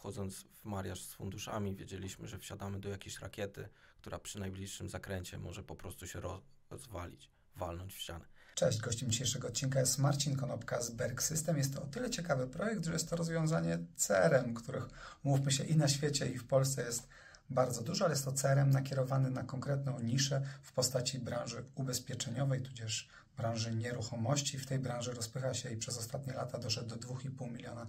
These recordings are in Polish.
wchodząc w mariaż z funduszami, wiedzieliśmy, że wsiadamy do jakiejś rakiety, która przy najbliższym zakręcie może po prostu się rozwalić, walnąć w ścianę. Cześć, gościem dzisiejszego odcinka jest Marcin Konopka z Berg System. Jest to o tyle ciekawy projekt, że jest to rozwiązanie CRM, których, mówmy się, i na świecie, i w Polsce jest bardzo dużo, ale jest to CRM nakierowany na konkretną niszę w postaci branży ubezpieczeniowej, tudzież branży nieruchomości. W tej branży rozpycha się i przez ostatnie lata doszedł do 2,5 miliona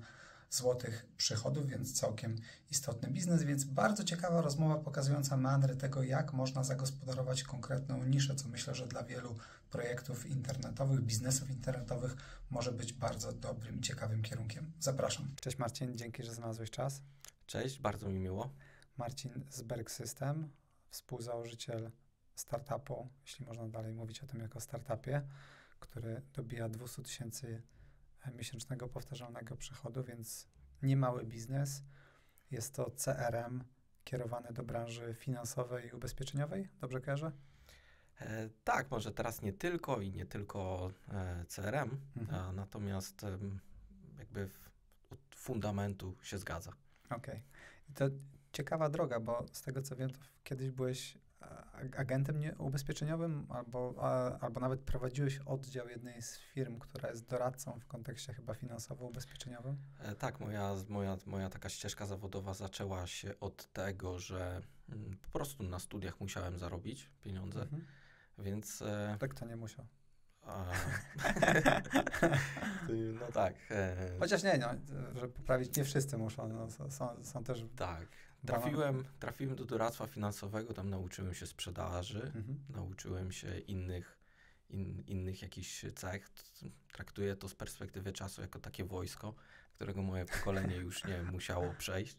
złotych przychodów, więc całkiem istotny biznes, więc bardzo ciekawa rozmowa pokazująca meandry tego, jak można zagospodarować konkretną niszę, co myślę, że dla wielu projektów internetowych, biznesów internetowych może być bardzo dobrym i ciekawym kierunkiem. Zapraszam. Cześć Marcin, dzięki, że znalazłeś czas. Cześć, bardzo mi miło. Marcin z Berg System, współzałożyciel startupu, jeśli można dalej mówić o tym jako startupie, który dobija 200 tysięcy miesięcznego powtarzalnego przychodu, więc niemały biznes. Jest to CRM kierowany do branży finansowej i ubezpieczeniowej, dobrze kojarzę? E, tak, może teraz nie tylko i nie tylko e, CRM, mhm. a, natomiast e, jakby w, od fundamentu się zgadza. Okej. Okay. To ciekawa droga, bo z tego co wiem, to kiedyś byłeś agentem ubezpieczeniowym, albo, albo nawet prowadziłeś oddział jednej z firm, która jest doradcą w kontekście chyba finansowo-ubezpieczeniowym? E, tak, moja, moja, moja taka ścieżka zawodowa zaczęła się od tego, że mm, po prostu na studiach musiałem zarobić pieniądze, mhm. więc... Tak to nie musiał. no tak. E, Chociaż nie, no, żeby poprawić, nie wszyscy muszą. No, są, są też. Tak. Trafiłem, trafiłem do doradztwa finansowego, tam nauczyłem się sprzedaży, mhm. nauczyłem się innych, in, innych jakichś cech. Traktuję to z perspektywy czasu jako takie wojsko, którego moje pokolenie już nie musiało przejść.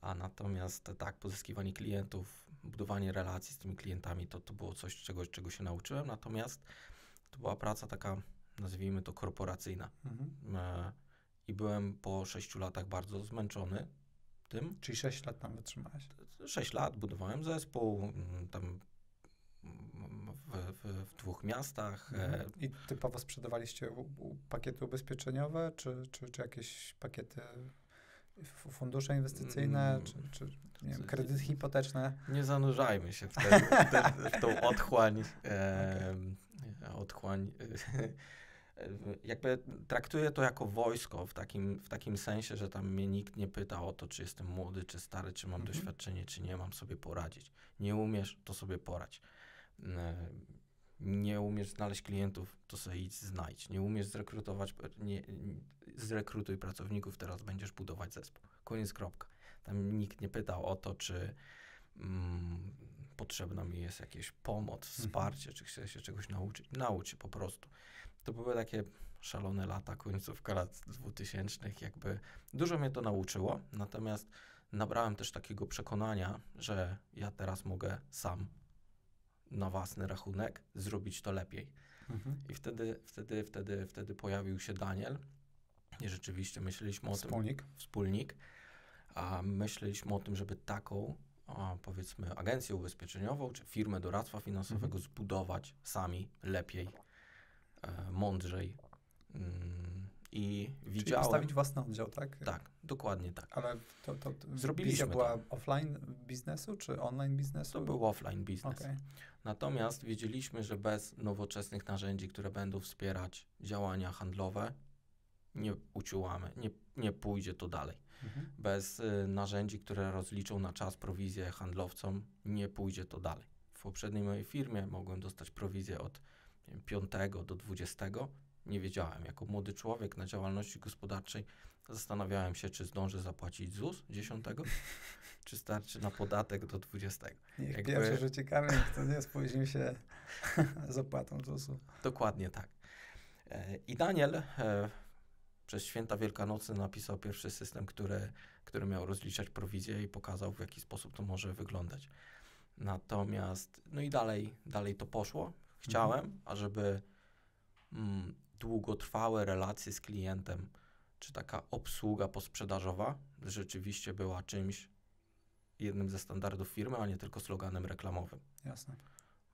A natomiast tak, pozyskiwanie klientów, budowanie relacji z tymi klientami, to, to było coś, czego, czego się nauczyłem. Natomiast to była praca taka, nazwijmy to korporacyjna. Mhm. E, I byłem po sześciu latach bardzo zmęczony tym. Czyli 6 lat tam wytrzymałeś? 6 lat budowałem zespół, mm, tam w, w, w dwóch miastach. E, mhm. I typowo sprzedawaliście u, u pakiety ubezpieczeniowe, czy, czy, czy jakieś pakiety fundusze inwestycyjne, mm. czy, czy nie wiem, kredyty hipoteczne? Nie zanurzajmy się w, ten, w, w tą otchłań. E, okay. Otchłań jakby traktuję to jako wojsko w takim, w takim sensie, że tam mnie nikt nie pyta o to, czy jestem młody, czy stary, czy mam mhm. doświadczenie, czy nie, mam sobie poradzić. Nie umiesz, to sobie poradź. E, nie umiesz znaleźć klientów, to sobie idź znajdź. Nie umiesz zrekrutować, nie, zrekrutuj pracowników, teraz będziesz budować zespół. Koniec, kropka. Tam nikt nie pytał o to, czy mm, potrzebna mi jest jakaś pomoc, mhm. wsparcie, czy chcę się czegoś nauczyć. Naucz się po prostu to były takie szalone lata, końcówka lat 2000, jakby dużo mnie to nauczyło, natomiast nabrałem też takiego przekonania, że ja teraz mogę sam na własny rachunek zrobić to lepiej. Mhm. I wtedy, wtedy, wtedy, wtedy pojawił się Daniel i rzeczywiście myśleliśmy o Wspólnik. tym. Wspólnik. A myśleliśmy o tym, żeby taką, a powiedzmy, agencję ubezpieczeniową czy firmę doradztwa finansowego mhm. zbudować sami lepiej mądrzej. Mm, I widziałem. Czyli postawić własny oddział, tak? Tak, dokładnie tak. Ale to, to, to Zrobiliśmy była to. offline biznesu, czy online biznesu? To był offline biznes. Okay. Natomiast wiedzieliśmy, że bez nowoczesnych narzędzi, które będą wspierać działania handlowe, nie uciułamy, nie, nie pójdzie to dalej. Mhm. Bez y, narzędzi, które rozliczą na czas prowizję handlowcom, nie pójdzie to dalej. W poprzedniej mojej firmie mogłem dostać prowizję od 5 do 20 nie wiedziałem. Jako młody człowiek na działalności gospodarczej zastanawiałem się, czy zdążę zapłacić ZUS 10, czy starczy na podatek do 20. Niech Jakby... pierwsze życie kamień, to nie spóźnił się z opłatą ZUS-u. Dokładnie tak. E, I Daniel e, przez święta Wielkanocy napisał pierwszy system, który, który miał rozliczać prowizję i pokazał, w jaki sposób to może wyglądać. Natomiast, no i dalej, dalej to poszło. Chciałem, mhm. ażeby mm, długotrwałe relacje z klientem, czy taka obsługa posprzedażowa rzeczywiście była czymś, jednym ze standardów firmy, a nie tylko sloganem reklamowym. Jasne.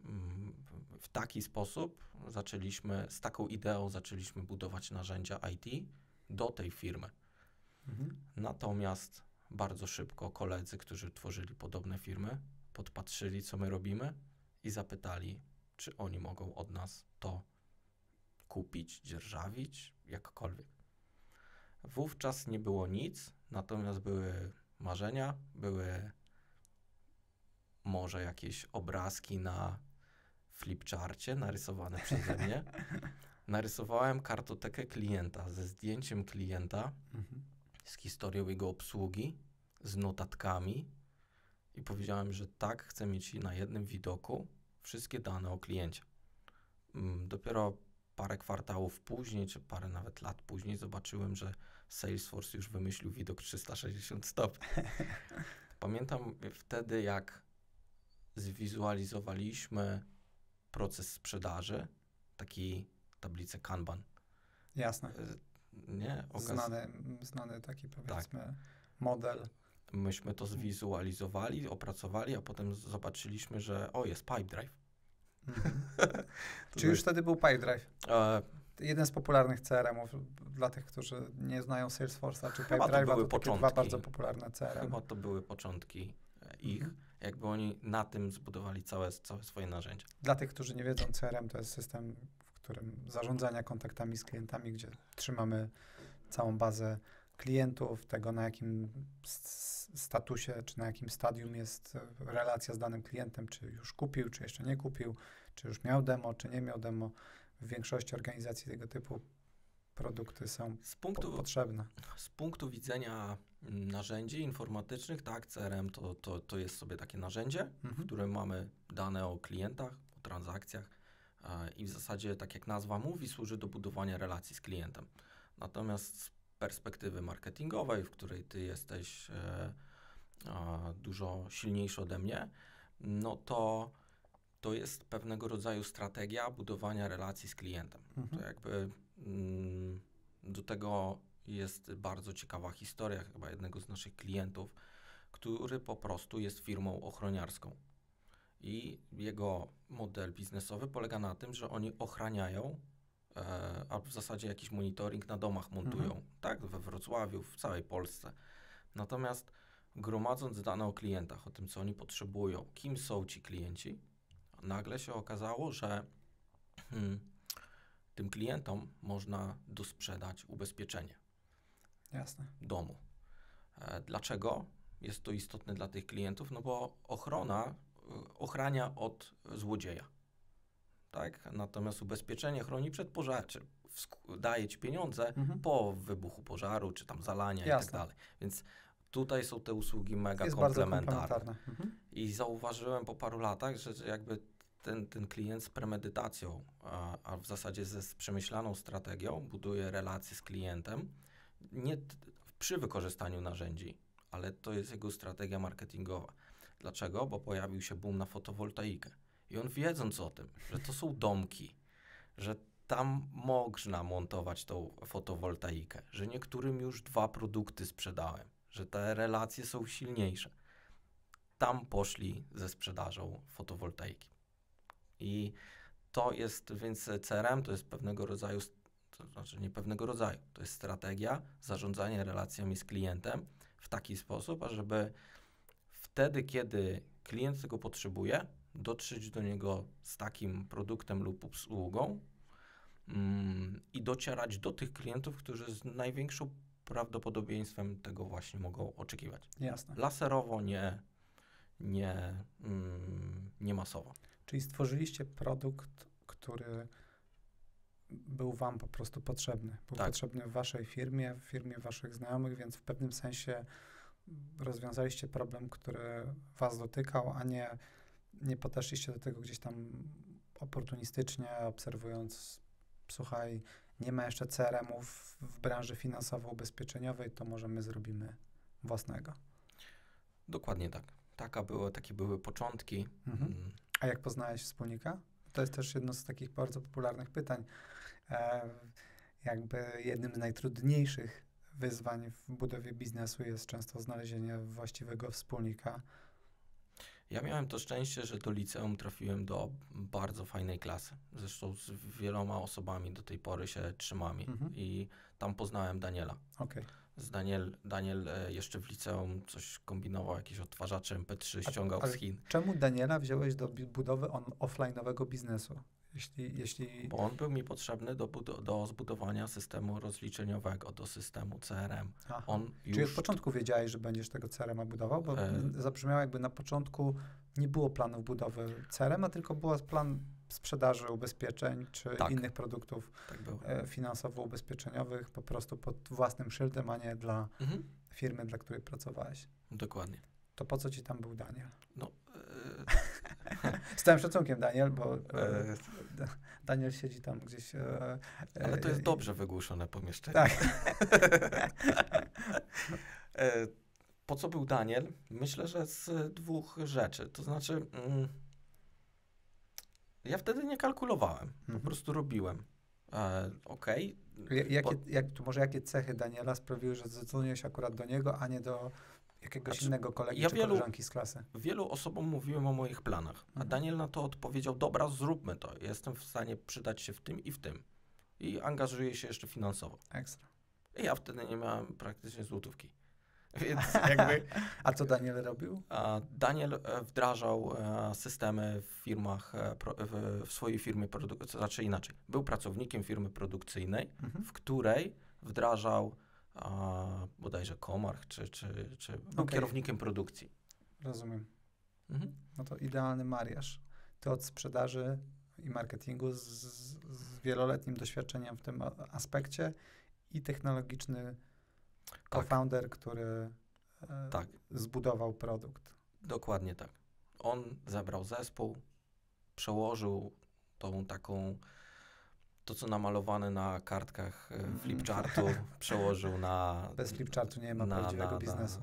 Mm, w taki sposób zaczęliśmy, z taką ideą zaczęliśmy budować narzędzia IT do tej firmy. Mhm. Natomiast bardzo szybko koledzy, którzy tworzyli podobne firmy, podpatrzyli, co my robimy i zapytali, czy oni mogą od nas to kupić, dzierżawić, jakkolwiek. Wówczas nie było nic, natomiast były marzenia, były może jakieś obrazki na flipcharcie narysowane przeze mnie. Narysowałem kartotekę klienta ze zdjęciem klienta, mhm. z historią jego obsługi, z notatkami i powiedziałem, że tak, chcę mieć na jednym widoku wszystkie dane o kliencie. Mm, dopiero parę kwartałów później, czy parę nawet lat później zobaczyłem, że Salesforce już wymyślił widok 360 stopni. Pamiętam wtedy, jak zwizualizowaliśmy proces sprzedaży, taki tablicę Kanban. Jasne. Nie? Okaz... Znany, znany taki powiedzmy tak. model. Myśmy to zwizualizowali, opracowali, a potem zobaczyliśmy, że o, jest Pipedrive. Mhm. Czy już wtedy był Pipedrive? E... Jeden z popularnych CRM-ów dla tych, którzy nie znają Salesforce'a czy Pipedrive'a, to, były to początki. dwa bardzo popularne CRM. Chyba to były początki ich. Mhm. Jakby oni na tym zbudowali całe, całe swoje narzędzie. Dla tych, którzy nie wiedzą, CRM to jest system, w którym zarządzania kontaktami z klientami, gdzie trzymamy całą bazę klientów, tego na jakim statusie, czy na jakim stadium jest relacja z danym klientem, czy już kupił, czy jeszcze nie kupił, czy już miał demo, czy nie miał demo. W większości organizacji tego typu produkty są z punktu, po potrzebne. Z punktu widzenia mm, narzędzi informatycznych, tak, CRM to, to, to jest sobie takie narzędzie, mhm. w którym mamy dane o klientach, o transakcjach e, i w zasadzie, tak jak nazwa mówi, służy do budowania relacji z klientem. Natomiast z perspektywy marketingowej, w której ty jesteś e, dużo silniejszy ode mnie, no to to jest pewnego rodzaju strategia budowania relacji z klientem. Mhm. To jakby mm, do tego jest bardzo ciekawa historia chyba jednego z naszych klientów, który po prostu jest firmą ochroniarską. I jego model biznesowy polega na tym, że oni ochraniają, e, a w zasadzie jakiś monitoring na domach montują, mhm. tak, we Wrocławiu, w całej Polsce. Natomiast gromadząc dane o klientach, o tym, co oni potrzebują, kim są ci klienci, nagle się okazało, że hmm, tym klientom można dosprzedać ubezpieczenie Jasne. domu. E, dlaczego jest to istotne dla tych klientów? No bo ochrona e, ochrania od złodzieja. Tak? Natomiast ubezpieczenie chroni przed pożarem, daje ci pieniądze mhm. po wybuchu pożaru, czy tam zalania Jasne. i tak dalej. Więc tutaj są te usługi mega jest komplementarne. Mhm. I zauważyłem po paru latach, że jakby ten, ten klient z premedytacją, a, a w zasadzie ze z przemyślaną strategią buduje relacje z klientem, nie przy wykorzystaniu narzędzi, ale to jest jego strategia marketingowa. Dlaczego? Bo pojawił się boom na fotowoltaikę. I on wiedząc o tym, że to są domki, że tam można montować tą fotowoltaikę, że niektórym już dwa produkty sprzedałem, że te relacje są silniejsze. Tam poszli ze sprzedażą fotowoltaiki. I to jest, więc CRM to jest pewnego rodzaju, to znaczy nie pewnego rodzaju, to jest strategia zarządzania relacjami z klientem w taki sposób, ażeby wtedy, kiedy klient tego potrzebuje, dotrzeć do niego z takim produktem lub usługą mm, i docierać do tych klientów, którzy z największą prawdopodobieństwem tego właśnie mogą oczekiwać. Jasne. Laserowo, nie, nie, mm, nie masowo. Czyli stworzyliście produkt, który był Wam po prostu potrzebny. Był tak. potrzebny w Waszej firmie, w firmie Waszych znajomych, więc w pewnym sensie rozwiązaliście problem, który Was dotykał, a nie, nie podeszliście do tego gdzieś tam oportunistycznie, obserwując, słuchaj, nie ma jeszcze CRM-ów w branży finansowo-ubezpieczeniowej, to może my zrobimy własnego. Dokładnie tak. Taka było, takie były początki. Mhm. A jak poznałeś wspólnika? To jest też jedno z takich bardzo popularnych pytań. E, jakby jednym z najtrudniejszych wyzwań w budowie biznesu jest często znalezienie właściwego wspólnika. Ja miałem to szczęście, że do liceum trafiłem do bardzo fajnej klasy. Zresztą z wieloma osobami do tej pory się trzymam mhm. i tam poznałem Daniela. Okay. Z Daniel, Daniel e, jeszcze w liceum coś kombinował, jakieś odtwarzacze MP3 ściągał z Chin. Czemu Daniela wziąłeś do budowy on, offline'owego biznesu? Jeśli, jeśli Bo on był mi potrzebny do, do zbudowania systemu rozliczeniowego, do systemu CRM. Aha. On Czyli już od początku wiedziałeś, że będziesz tego CRM-a budował? Bo E. zabrzmiało jakby na początku nie było planów budowy CRM-a, tylko był plan sprzedaży ubezpieczeń czy Tak. innych produktów tak e, finansowo-ubezpieczeniowych po prostu pod własnym szyldem, a nie dla Mhm. firmy, dla której pracowałeś. Dokładnie. To po co ci tam był Daniel? No, Z całym szacunkiem, Daniel, bo e, e, Da- Daniel siedzi tam gdzieś. E, ale to jest e, dobrze wygłuszone pomieszczenie. Tak. E, po co był Daniel? Myślę, że z dwóch rzeczy. To znaczy, mm, ja wtedy nie kalkulowałem, po Mhm. prostu robiłem. E, Okej. Ja- Jakie, jak, może jakie cechy Daniela sprawiły, że zadzwoniłeś akurat do niego, a nie do jakiegoś Znaczy, innego kolegi ja czy wielu- koleżanki z klasy? Wielu osobom mówiłem o moich planach, a Mhm. Daniel na to odpowiedział: Dobra, zróbmy to. Jestem w stanie przydać się w tym i w tym. I angażuję się jeszcze finansowo. Ekstra. I ja wtedy nie miałem praktycznie złotówki. Więc jakby. A co Daniel robił? Daniel e, wdrażał e, systemy w firmach, e, w, swojej firmie, produ- to znaczy inaczej. Był pracownikiem firmy produkcyjnej, Mhm. w której wdrażał a, bodajże Komarch, czy, czy, czy był Okej. kierownikiem produkcji. Rozumiem. Mhm. No to idealny mariaż. Ty od sprzedaży i marketingu z, z wieloletnim doświadczeniem w tym aspekcie i technologiczny Tak. co-founder, który e, Tak, zbudował produkt. dokładnie tak. On zebrał zespół, przełożył tą taką, to co namalowane na kartkach e, flipchartu, przełożył na Bez flipchartu nie ma prawdziwego biznesu.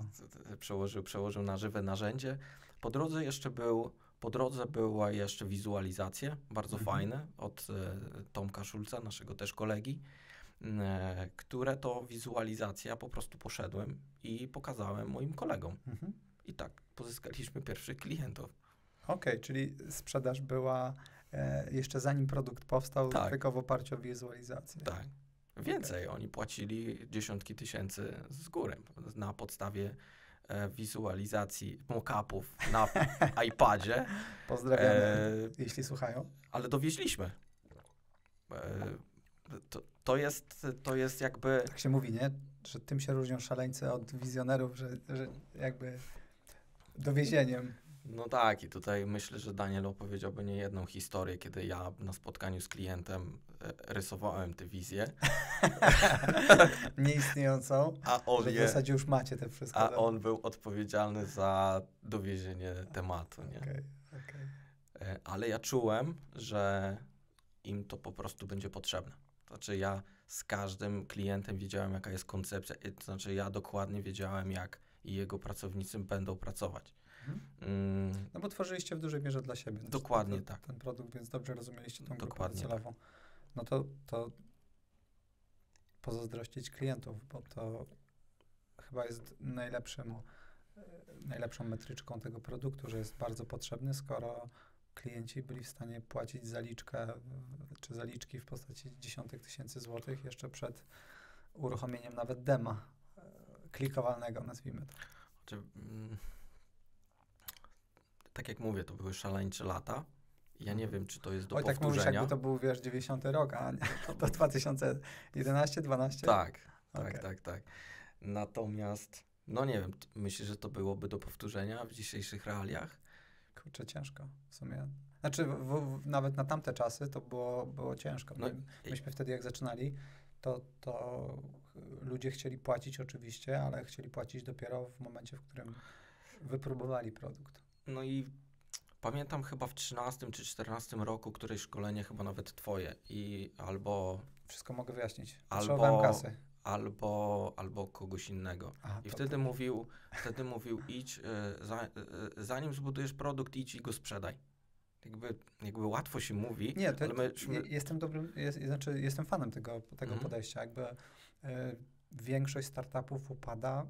Na, przełożył, przełożył na żywe narzędzie. Po drodze jeszcze był, po drodze była jeszcze wizualizacja, bardzo Mhm. fajne, od e, Tomka Szulca, naszego też kolegi, e, które to wizualizacja po prostu poszedłem i pokazałem moim kolegom. Mhm. I tak pozyskaliśmy pierwszych klientów. Okej, czyli sprzedaż była jeszcze zanim produkt powstał, Tak. tylko w oparciu o wizualizację. Tak. Więcej, oni płacili dziesiątki tysięcy z góry na podstawie e, wizualizacji mock-upów na iPadzie, Pozdrawiamy, E, jeśli słuchają. ale dowieźliśmy. E, to, to, jest, to jest jakby. Tak się mówi, nie? Że tym się różnią szaleńcy od wizjonerów, że, że jakby dowiezieniem. No tak, i tutaj myślę, że Daniel opowiedziałby nie jedną historię, kiedy ja na spotkaniu z klientem e, rysowałem te wizje, Nieistniejącą, a on, że w zasadzie już macie te wszystko. a on był odpowiedzialny za dowiezienie tematu. Nie? Okej, okej. E, Ale ja czułem, że im to po prostu będzie potrzebne. Znaczy ja z każdym klientem wiedziałem, jaka jest koncepcja, to znaczy ja dokładnie wiedziałem, jak i jego pracownicy będą pracować. Mhm. Mm, No bo tworzyliście w dużej mierze dla siebie. znaczy Dokładnie ten, tak. Ten produkt, więc dobrze rozumieliście tą grupę Dokładnie docelową. No to, to pozazdrościć klientów, bo to chyba jest najlepszym, e, najlepszą metryczką tego produktu, że jest bardzo potrzebny, skoro klienci byli w stanie płacić zaliczkę czy zaliczki w postaci dziesiątek tysięcy złotych jeszcze przed uruchomieniem nawet dema e, klikowalnego, nazwijmy to. Znaczy, mm, tak jak mówię, to były szaleńcze lata. Ja nie wiem, czy to jest do Oj, tak mówisz, powtórzenia. jakby to był, wiesz, 90 rok, a nie, to 2011, 12? Tak, tak, Okej. tak, tak. Natomiast, no nie wiem, myślę, że to byłoby do powtórzenia w dzisiejszych realiach. Kurczę, ciężko w sumie. Znaczy, w, w, nawet na tamte czasy to było, było ciężko. No My, myśmy wtedy, jak zaczynali, to, to ludzie chcieli płacić oczywiście, ale chcieli płacić dopiero w momencie, w którym wypróbowali produkt. No i pamiętam chyba w 13 czy 14 roku któreś szkolenie, chyba nawet twoje, i albo, Wszystko mogę wyjaśnić. Albo- kasy. albo, albo kogoś innego. Aha, I to- wtedy to- mówił, wtedy mówił, idź, e, za, e, zanim zbudujesz produkt, idź i go sprzedaj. Jakby, jakby łatwo się mówi, Nie, to, ale myśmy, je- jestem dobrym, jest, znaczy jestem fanem tego, tego Mhm. podejścia. Jakby y, większość startupów upada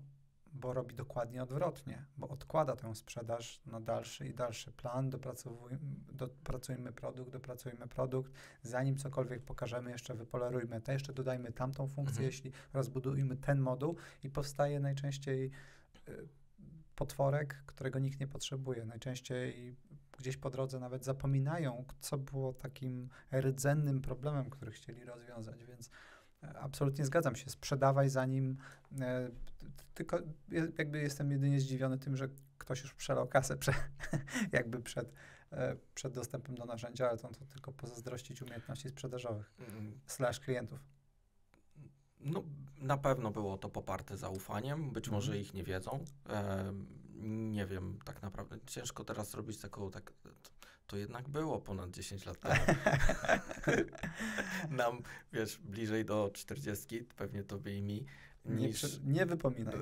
bo robi dokładnie odwrotnie, bo odkłada tę sprzedaż na dalszy i dalszy plan, dopracujmy produkt, dopracujmy produkt, zanim cokolwiek pokażemy, jeszcze wypolerujmy to, jeszcze dodajmy tamtą funkcję, mhm. jeśli rozbudujmy ten moduł i powstaje najczęściej y, potworek, którego nikt nie potrzebuje. Najczęściej gdzieś po drodze nawet zapominają, co było takim rdzennym problemem, który chcieli rozwiązać, więc absolutnie zgadzam się. Sprzedawaj zanim, e, tylko jakby jestem jedynie zdziwiony tym, że ktoś już przelał kasę prze, jakby przed, e, przed dostępem do narzędzia, ale to, to tylko pozazdrościć umiejętności sprzedażowych mm. slash klientów. No, na pewno było to poparte zaufaniem, być może mhm. ich nie wiedzą. E, nie wiem, tak naprawdę. Ciężko teraz zrobić taką, tak, to jednak było ponad 10 lat temu. Nam, wiesz, bliżej do 40, pewnie tobie i mi, niż... Nie, nie wypominaj.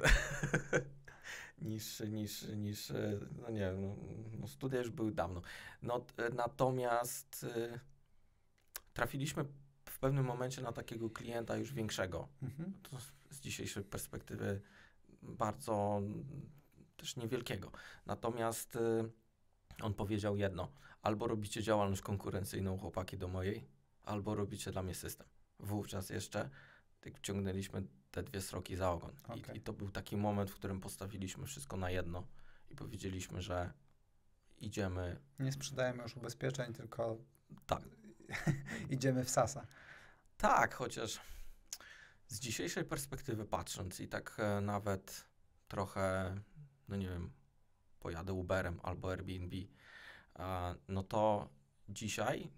niż, niż, niż, no nie no, no studia już były dawno. No, natomiast y, trafiliśmy w pewnym momencie na takiego klienta już większego. Mhm. z dzisiejszej perspektywy bardzo też niewielkiego. Natomiast y, on powiedział jedno: albo robicie działalność konkurencyjną, chłopaki, do mojej, albo robicie dla mnie system. Wówczas jeszcze tak ciągnęliśmy te dwie sroki za ogon. Okay. I, I, to był taki moment, w którym postawiliśmy wszystko na jedno i powiedzieliśmy, że idziemy. Nie sprzedajemy już ubezpieczeń, tylko tak. idziemy w sasa. Tak, chociaż z dzisiejszej perspektywy patrząc i tak e, nawet trochę, no nie wiem, pojadę Uberem albo Airbnb, no to dzisiaj e,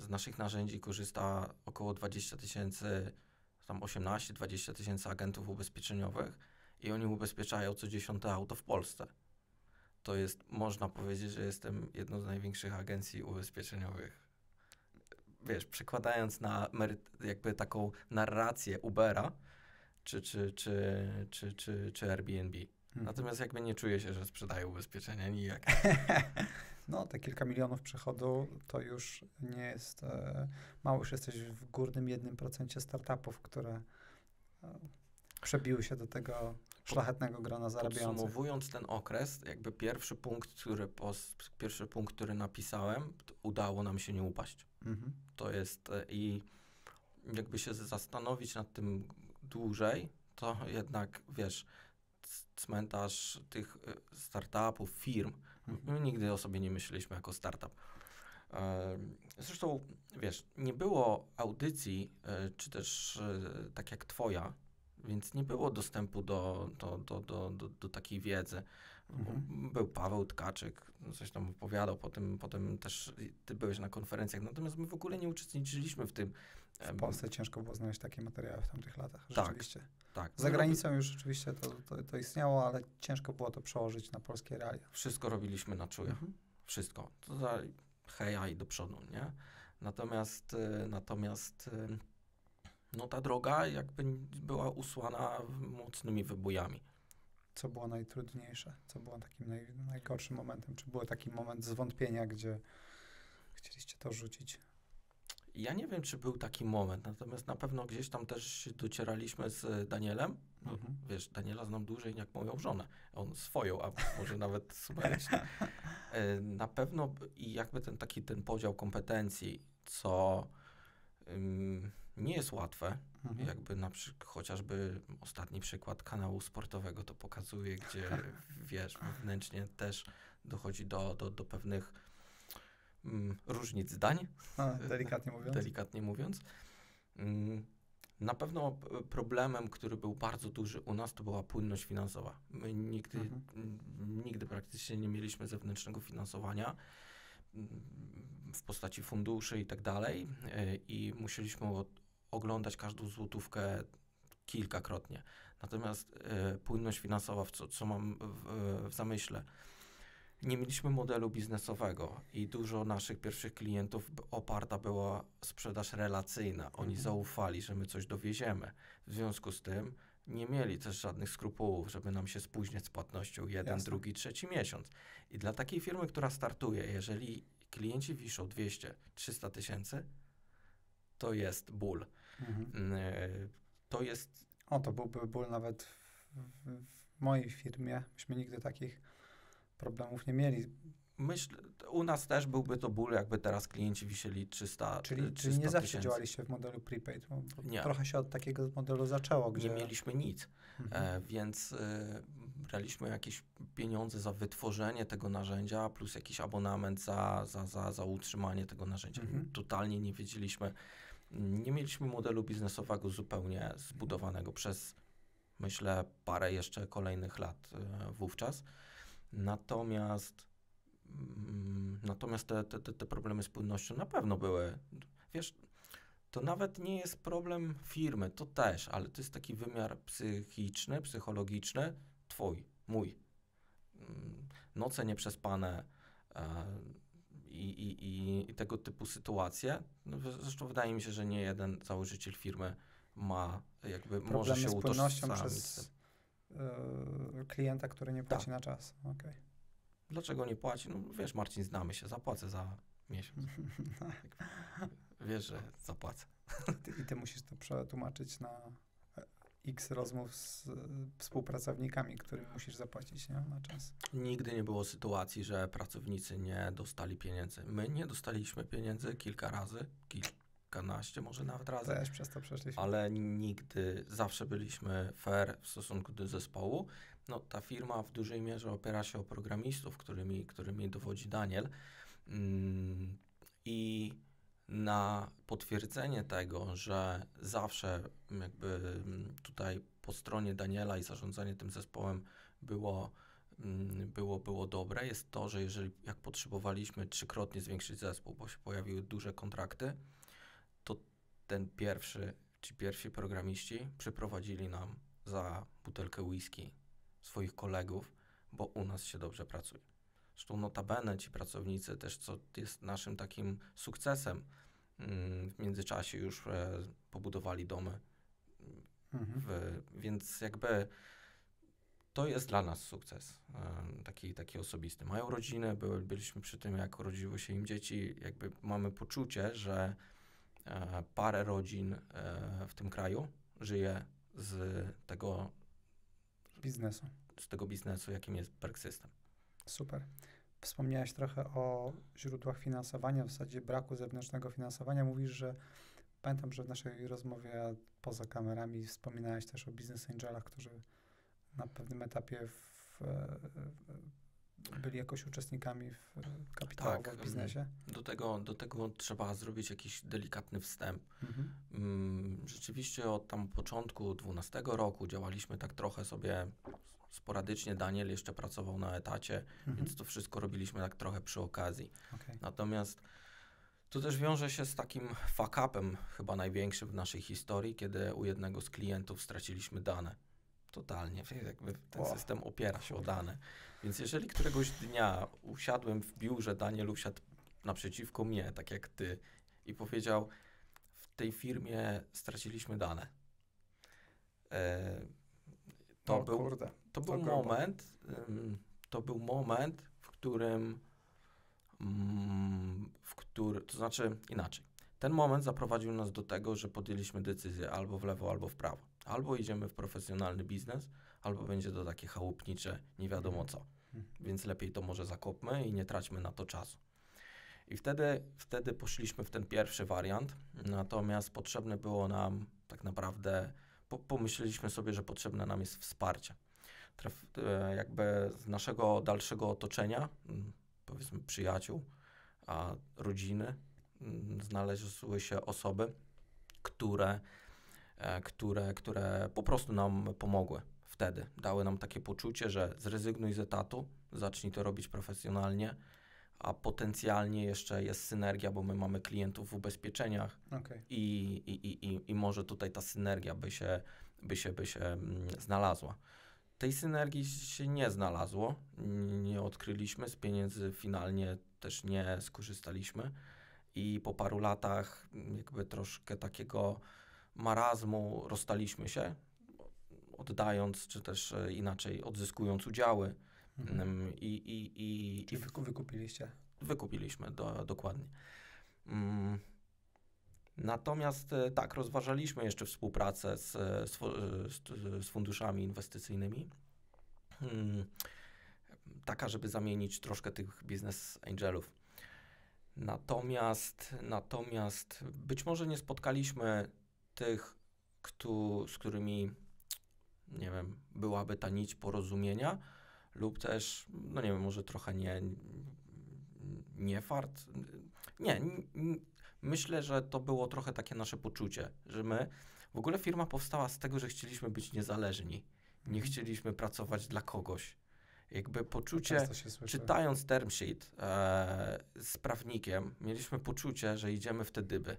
z naszych narzędzi korzysta około 20 tysięcy, tam 18-20 tysięcy agentów ubezpieczeniowych i oni ubezpieczają co dziesiąte auto w Polsce. To jest, można powiedzieć, że jestem jedną z największych agencji ubezpieczeniowych wiesz, przekładając na jakby taką narrację Ubera czy, czy, czy, czy, czy, czy Airbnb. Mhm. Natomiast jakby nie czuję się, że sprzedaję ubezpieczenia nijak. No, te kilka milionów przychodu to już nie jest e, mało, już jesteś w górnym jednym procencie startupów, które e, przebiły się do tego szlachetnego grona zarabiających. Podsumowując ten okres, jakby pierwszy punkt, który, pos, pierwszy punkt, który napisałem, udało nam się nie upaść. Mhm. To jest e, i jakby się zastanowić nad tym dłużej, to jednak wiesz, cmentarz tych e, startupów, firm, mhm. my nigdy o sobie nie myśleliśmy jako startup. E, zresztą, wiesz, nie było audycji, czy też tak jak twoja, więc nie było dostępu do, do, do, do, do, do takiej wiedzy. Mhm. Był Paweł Tkaczyk, coś tam opowiadał, potem, potem też ty byłeś na konferencjach, natomiast my w ogóle nie uczestniczyliśmy w tym. W Polsce ciężko było znaleźć takie materiały w tamtych latach, tak, rzeczywiście. Tak, tak. Za granicą już rzeczywiście to, to, to, istniało, ale ciężko było to przełożyć na polskie realia. Wszystko robiliśmy na czuje. Mhm. Wszystko. To za heja i do przodu, nie? Natomiast, y, natomiast y, no ta droga jakby była usłana mocnymi wybojami. Co było najtrudniejsze? Co było takim naj, najgorszym momentem? Czy był taki moment zwątpienia, gdzie chcieliście to rzucić? Ja nie wiem, czy był taki moment, natomiast na pewno gdzieś tam też docieraliśmy z Danielem. No, mhm. Wiesz, Daniela znam dłużej jak moją żonę. On swoją, a może nawet sumarycznie. E, na pewno i jakby ten taki ten podział kompetencji, co nie jest łatwe. Mhm. Jakby na przykład chociażby ostatni przykład kanału sportowego to pokazuje, gdzie wiesz, wewnętrznie też dochodzi do, do, do pewnych mm, różnic zdań. A, delikatnie mówiąc. Delikatnie mówiąc. Mm, na pewno problemem, który był bardzo duży u nas, to była płynność finansowa. My nigdy, mhm. nigdy praktycznie nie mieliśmy zewnętrznego finansowania w postaci funduszy i tak dalej e, i musieliśmy oglądać każdą złotówkę kilkakrotnie. Natomiast e, płynność finansowa, w co, co mam w, w zamyśle, nie mieliśmy modelu biznesowego i dużo naszych pierwszych klientów oparta była sprzedaż relacyjna. Oni mhm. zaufali, że my coś dowieziemy. W związku z tym nie mieli też żadnych skrupułów, żeby nam się spóźniać z płatnością jeden, Jasne. drugi, trzeci miesiąc. I dla takiej firmy, która startuje, jeżeli klienci wiszą 200, 300 tysięcy, to jest ból. Mhm. Mm, e, to jest... O, to byłby ból nawet w, w mojej firmie myśmy nigdy takich problemów nie mieli. Myślę, u nas też byłby to ból, jakby teraz klienci wisieli 300 Czyli, 300 czyli nie zawsze działaliście w modelu prepaid. Nie. Trochę się od takiego modelu zaczęło, gdzie... Nie mieliśmy nic, Mhm. e, więc e, braliśmy jakieś pieniądze za wytworzenie tego narzędzia, plus jakiś abonament za, za, za, za utrzymanie tego narzędzia. Mhm. Totalnie nie wiedzieliśmy, nie mieliśmy modelu biznesowego zupełnie zbudowanego przez, myślę, parę jeszcze kolejnych lat e, wówczas. Natomiast mm, natomiast te, te, te, problemy z płynnością na pewno były. Wiesz, to nawet nie jest problem firmy, to też, ale to jest taki wymiar psychiczny, psychologiczny, twój, mój. Mm, Noce nieprzespane e, i, i, i, i tego typu sytuacje. No, zresztą wydaje mi się, że nie jeden założyciel firmy ma jakby może Problemy się z płynnością utożsamić przez e, klienta, który nie płaci Tak. na czas. Okej. Dlaczego nie płaci? No wiesz, Marcin, znamy się, zapłacę za miesiąc. Wiesz, że zapłacę. Ty- I ty musisz to przetłumaczyć na x rozmów z e, współpracownikami, którym musisz zapłacić nie? na czas. Nigdy nie było sytuacji, że pracownicy nie dostali pieniędzy. My nie dostaliśmy pieniędzy kilka razy, kilkanaście może nawet razy, Też przez to przeszliśmy. ale nigdy, zawsze byliśmy fair w stosunku do zespołu. No, ta firma w dużej mierze opiera się o programistów, którymi, którymi dowodzi Daniel. Mm, I na potwierdzenie tego, że zawsze jakby mm, tutaj po stronie Daniela i zarządzanie tym zespołem było, mm, było, było dobre, jest to, że jeżeli jak potrzebowaliśmy trzykrotnie zwiększyć zespół, bo się pojawiły duże kontrakty, to ten pierwszy, ci pierwsi programiści przyprowadzili nam za butelkę whisky swoich kolegów, bo u nas się dobrze pracuje. Zresztą notabene ci pracownicy też, co jest naszym takim sukcesem, mm, w międzyczasie już e, pobudowali domy, Mhm. w, więc jakby to jest dla nas sukces, e, taki, taki osobisty. Mają rodziny, były, byliśmy przy tym, jak urodziły się im dzieci, jakby mamy poczucie, że e, parę rodzin w tym kraju żyje z tego, Biznesu. z tego biznesu, jakim jest Berg System. Super. Wspomniałeś trochę o źródłach finansowania, w zasadzie braku zewnętrznego finansowania. Mówisz, że pamiętam, że w naszej rozmowie poza kamerami wspominałeś też o business angelach, którzy na pewnym etapie w, byli jakoś uczestnikami w kapitałowo Tak, w biznesie. Do tego, do tego trzeba zrobić jakiś delikatny wstęp. Mhm. Mm, Rzeczywiście od tam początku 12 roku działaliśmy tak trochę sobie sporadycznie. Daniel jeszcze pracował na etacie, Mhm. więc to wszystko robiliśmy tak trochę przy okazji. Okej. Natomiast to też wiąże się z takim fuck-upem chyba największym w naszej historii, kiedy u jednego z klientów straciliśmy dane. Totalnie. Jakby ten O. system opiera się o dane. Więc jeżeli któregoś dnia usiadłem w biurze, Daniel usiadł naprzeciwko mnie, tak jak ty, i powiedział, w tej firmie straciliśmy dane. E, to o był, kurde. to był grubo. moment, ym, to był moment, w którym, mm, w który, to znaczy inaczej. Ten moment zaprowadził nas do tego, że podjęliśmy decyzję albo w lewo, albo w prawo. Albo idziemy w profesjonalny biznes, albo będzie to takie chałupnicze, nie wiadomo co. Mhm. Więc lepiej to może zakopmy i nie traćmy na to czasu. I wtedy, wtedy poszliśmy w ten pierwszy wariant, natomiast potrzebne było nam tak naprawdę, po, pomyśleliśmy sobie, że potrzebne nam jest wsparcie. Traf, e, jakby z naszego dalszego otoczenia, powiedzmy przyjaciół, a rodziny, znalazły się osoby, które, e, które, które po prostu nam pomogły wtedy. Dały nam takie poczucie, że zrezygnuj z etatu, zacznij to robić profesjonalnie, a potencjalnie jeszcze jest synergia, bo my mamy klientów w ubezpieczeniach i, i, i, i, i może tutaj ta synergia by się, by się, by się mm, znalazła. Tej synergii się nie znalazło, nie odkryliśmy, z pieniędzy finalnie też nie skorzystaliśmy i po paru latach mm, jakby troszkę takiego marazmu rozstaliśmy się, oddając, czy też e, inaczej odzyskując udziały Mhm. i, i, i, i Czyli wyku- wykupiliście. Wykupiliśmy, do, dokładnie. Mm. Natomiast e, tak, rozważaliśmy jeszcze współpracę z, z, z, z funduszami inwestycyjnymi. Hmm, taka, żeby zamienić troszkę tych biznes angelów. Natomiast, natomiast być może nie spotkaliśmy tych, kto, z którymi, nie wiem, byłaby ta nić porozumienia, lub też, no nie wiem, może trochę nie, nie fart. Nie, myślę, że to było trochę takie nasze poczucie, że my, w ogóle firma powstała z tego, że chcieliśmy być niezależni. Nie mhm. chcieliśmy pracować dla kogoś. Jakby poczucie, czytając term sheet e, z prawnikiem, mieliśmy poczucie, że idziemy w te dyby.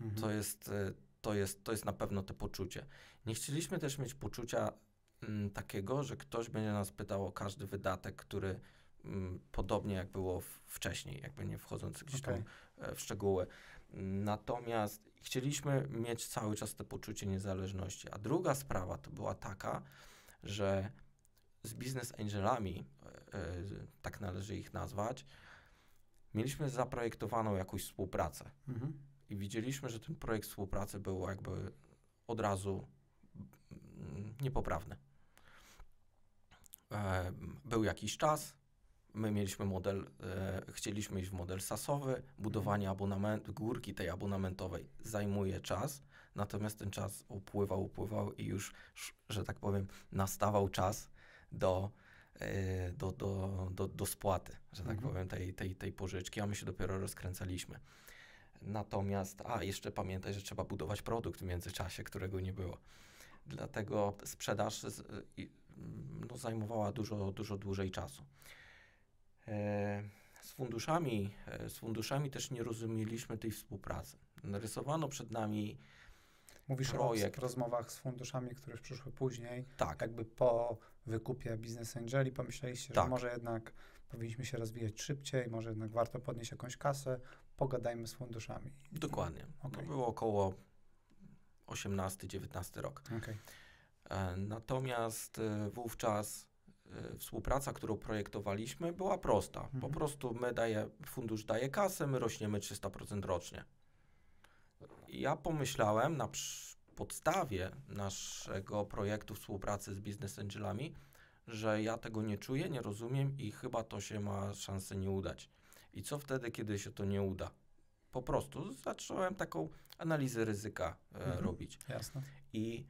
Mhm. To, jest, e, to, jest, to jest na pewno to poczucie. Nie chcieliśmy też mieć poczucia takiego, że ktoś będzie nas pytał o każdy wydatek, który mm, podobnie jak było wcześniej, jakby nie wchodząc gdzieś okay. tam e, w szczegóły. Natomiast chcieliśmy mieć cały czas to poczucie niezależności. A druga sprawa to była taka, że z business angelami, e, e, tak należy ich nazwać, mieliśmy zaprojektowaną jakąś współpracę. Mhm. I widzieliśmy, że ten projekt współpracy był jakby od razu mm, niepoprawny. E, był jakiś czas, my mieliśmy model, chcieliśmy iść w model sasowy, budowanie abonamentu, górki tej abonamentowej zajmuje czas, natomiast ten czas upływał, upływał i już, że tak powiem, nastawał czas do, e, do, do, do, do spłaty, że tak mhm. powiem, tej, tej, tej pożyczki, a my się dopiero rozkręcaliśmy. Natomiast, a jeszcze pamiętaj, że trzeba budować produkt w międzyczasie, którego nie było. Dlatego sprzedaż z, no, zajmowała dużo, dużo dłużej czasu. E, z funduszami, e, z funduszami też nie rozumieliśmy tej współpracy. Narysowano przed nami Mówisz projekt. o rozmowach z funduszami, które już przyszły później. Tak. Jakby po wykupie Business Angeli pomyśleliście, tak. że może jednak powinniśmy się rozwijać szybciej, może jednak warto podnieść jakąś kasę, pogadajmy z funduszami. Dokładnie. Okay. To było około 18-19 rok. Okay. E, natomiast e, wówczas e, współpraca, którą projektowaliśmy, była prosta. Mhm. Po prostu my daje, fundusz daje kasę, my rośniemy 300% rocznie. Ja pomyślałem na podstawie naszego projektu współpracy z Business Angelami, że ja tego nie czuję, nie rozumiem i chyba to się ma szansę nie udać. I co wtedy, kiedy się to nie uda? Po prostu zacząłem taką analizę ryzyka e, mhm, robić. Jasne. I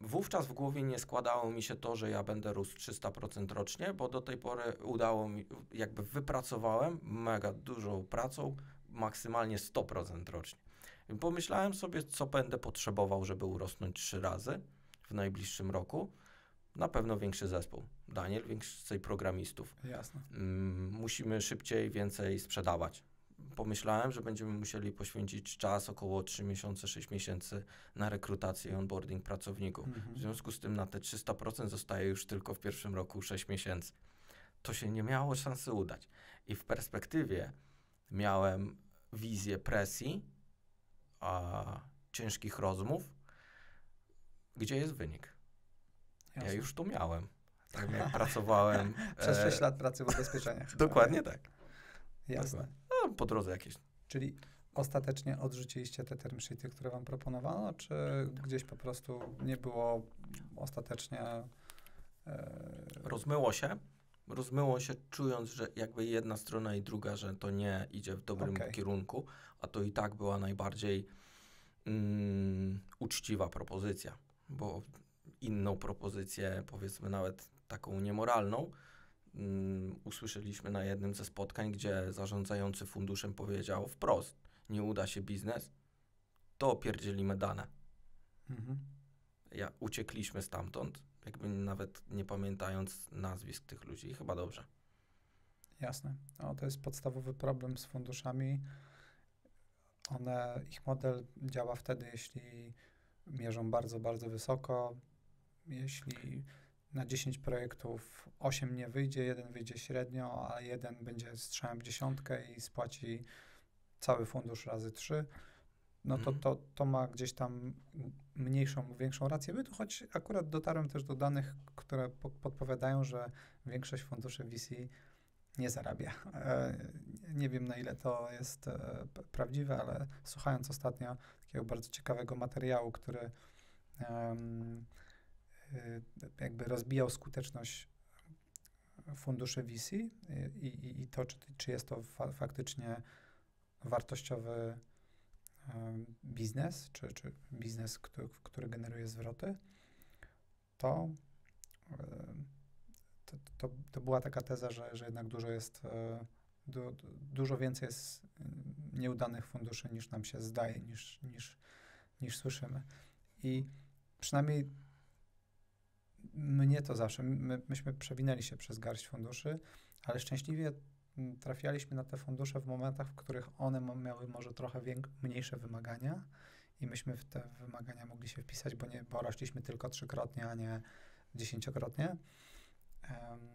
wówczas w głowie nie składało mi się to, że ja będę rósł 300% rocznie, bo do tej pory udało mi, jakby wypracowałem mega dużą pracą, maksymalnie 100% rocznie. Pomyślałem sobie, co będę potrzebował, żeby urosnąć trzy razy w najbliższym roku. Na pewno większy zespół. Daniel, więcej programistów. Jasne. Mm, musimy szybciej, więcej sprzedawać. Pomyślałem, że będziemy musieli poświęcić czas około 3 miesiące, 6 miesięcy na rekrutację i onboarding pracowników. Mhm. W związku z tym na te 300% zostaje już tylko w pierwszym roku 6 miesięcy. To się nie miało szansy udać. I w perspektywie miałem wizję presji, a, ciężkich rozmów, gdzie jest wynik. Jasne. Ja już to miałem. Tak jak pracowałem. Przez 6 e, lat pracy w ubezpieczeniach. Dokładnie tak. Jasne. Po drodze jakieś. Czyli ostatecznie odrzuciliście te term sheety, które wam proponowano, czy gdzieś po prostu nie było ostatecznie... E... Rozmyło się. Rozmyło się, czując, że jakby jedna strona i druga, że to nie idzie w dobrym okay. kierunku, a to i tak była najbardziej mm, uczciwa propozycja, bo inną propozycję, powiedzmy nawet taką niemoralną, mm, usłyszeliśmy na jednym ze spotkań, gdzie zarządzający funduszem powiedział wprost, nie uda się biznes, to pierdzielimy dane. Mhm. Ja, uciekliśmy stamtąd, jakby nawet nie pamiętając nazwisk tych ludzi i chyba dobrze. Jasne. No, to jest podstawowy problem z funduszami. One, ich model działa wtedy, jeśli mierzą bardzo, bardzo wysoko. Jeśli na 10 projektów 8 nie wyjdzie, jeden wyjdzie średnio, a jeden będzie strzałem w dziesiątkę i spłaci cały fundusz razy 3, no to, mhm. to, to ma gdzieś tam mniejszą, większą rację bytu, choć akurat dotarłem też do danych, które po, podpowiadają, że większość funduszy VC nie zarabia. E, nie wiem na ile to jest e, prawdziwe, ale słuchając ostatnio takiego bardzo ciekawego materiału, który jakby rozbijał skuteczność funduszy VC i, i, i to, czy, czy jest to fa faktycznie wartościowy biznes, czy, czy biznes, który, który generuje zwroty, to, to, to, to, była taka teza, że, że jednak dużo jest, du, dużo więcej jest nieudanych funduszy niż nam się zdaje, niż, niż, niż słyszymy. I przynajmniej mnie to zawsze, my, myśmy przewinęli się przez garść funduszy, ale szczęśliwie trafialiśmy na te fundusze w momentach, w których one miały może trochę mniejsze wymagania i myśmy w te wymagania mogli się wpisać, bo, nie, bo rośliśmy tylko trzykrotnie, a nie dziesięciokrotnie. Um,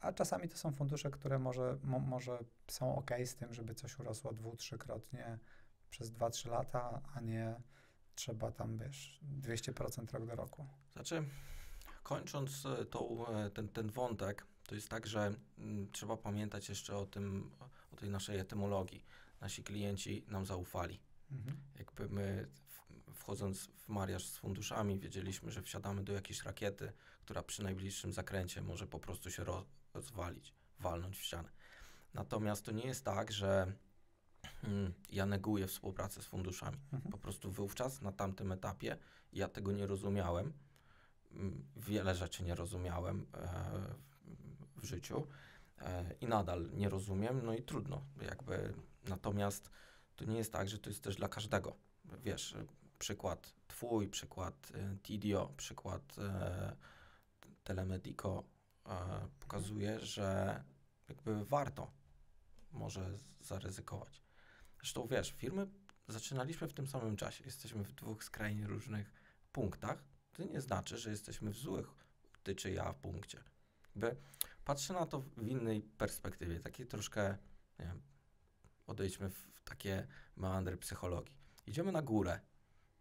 a czasami to są fundusze, które może, mo, może są ok z tym, żeby coś urosło dwu, trzykrotnie przez 2-3 lata, a nie trzeba tam, wiesz, 200% rok do roku. Znaczy, kończąc e, tą, e, ten, ten wątek, to jest tak, że m, mm, trzeba pamiętać jeszcze o tym, o tej naszej etymologii. Nasi klienci nam zaufali. Mhm. Jakby my wchodząc w mariaż z funduszami, wiedzieliśmy, że wsiadamy do jakiejś rakiety, która przy najbliższym zakręcie może po prostu się rozwalić, walnąć w ścianę. Natomiast to nie jest tak, że mm, ja neguję współpracę z funduszami. Mhm. Po prostu wówczas, na tamtym etapie, ja tego nie rozumiałem. Wiele rzeczy nie rozumiałem e, w życiu e, i nadal nie rozumiem, no i trudno, jakby. Natomiast to nie jest tak, że to jest też dla każdego. Wiesz, przykład Twój, przykład y, Tidio, przykład e, Telemedico e, pokazuje, że jakby warto może zaryzykować. Zresztą wiesz, firmy zaczynaliśmy w tym samym czasie. Jesteśmy w dwóch skrajnie różnych punktach. To nie znaczy, że jesteśmy w złych, ty czy ja w punkcie. Jakby patrzę na to w innej perspektywie, takiej troszkę, nie wiem, odejdźmy w takie meandry psychologii. Idziemy na górę,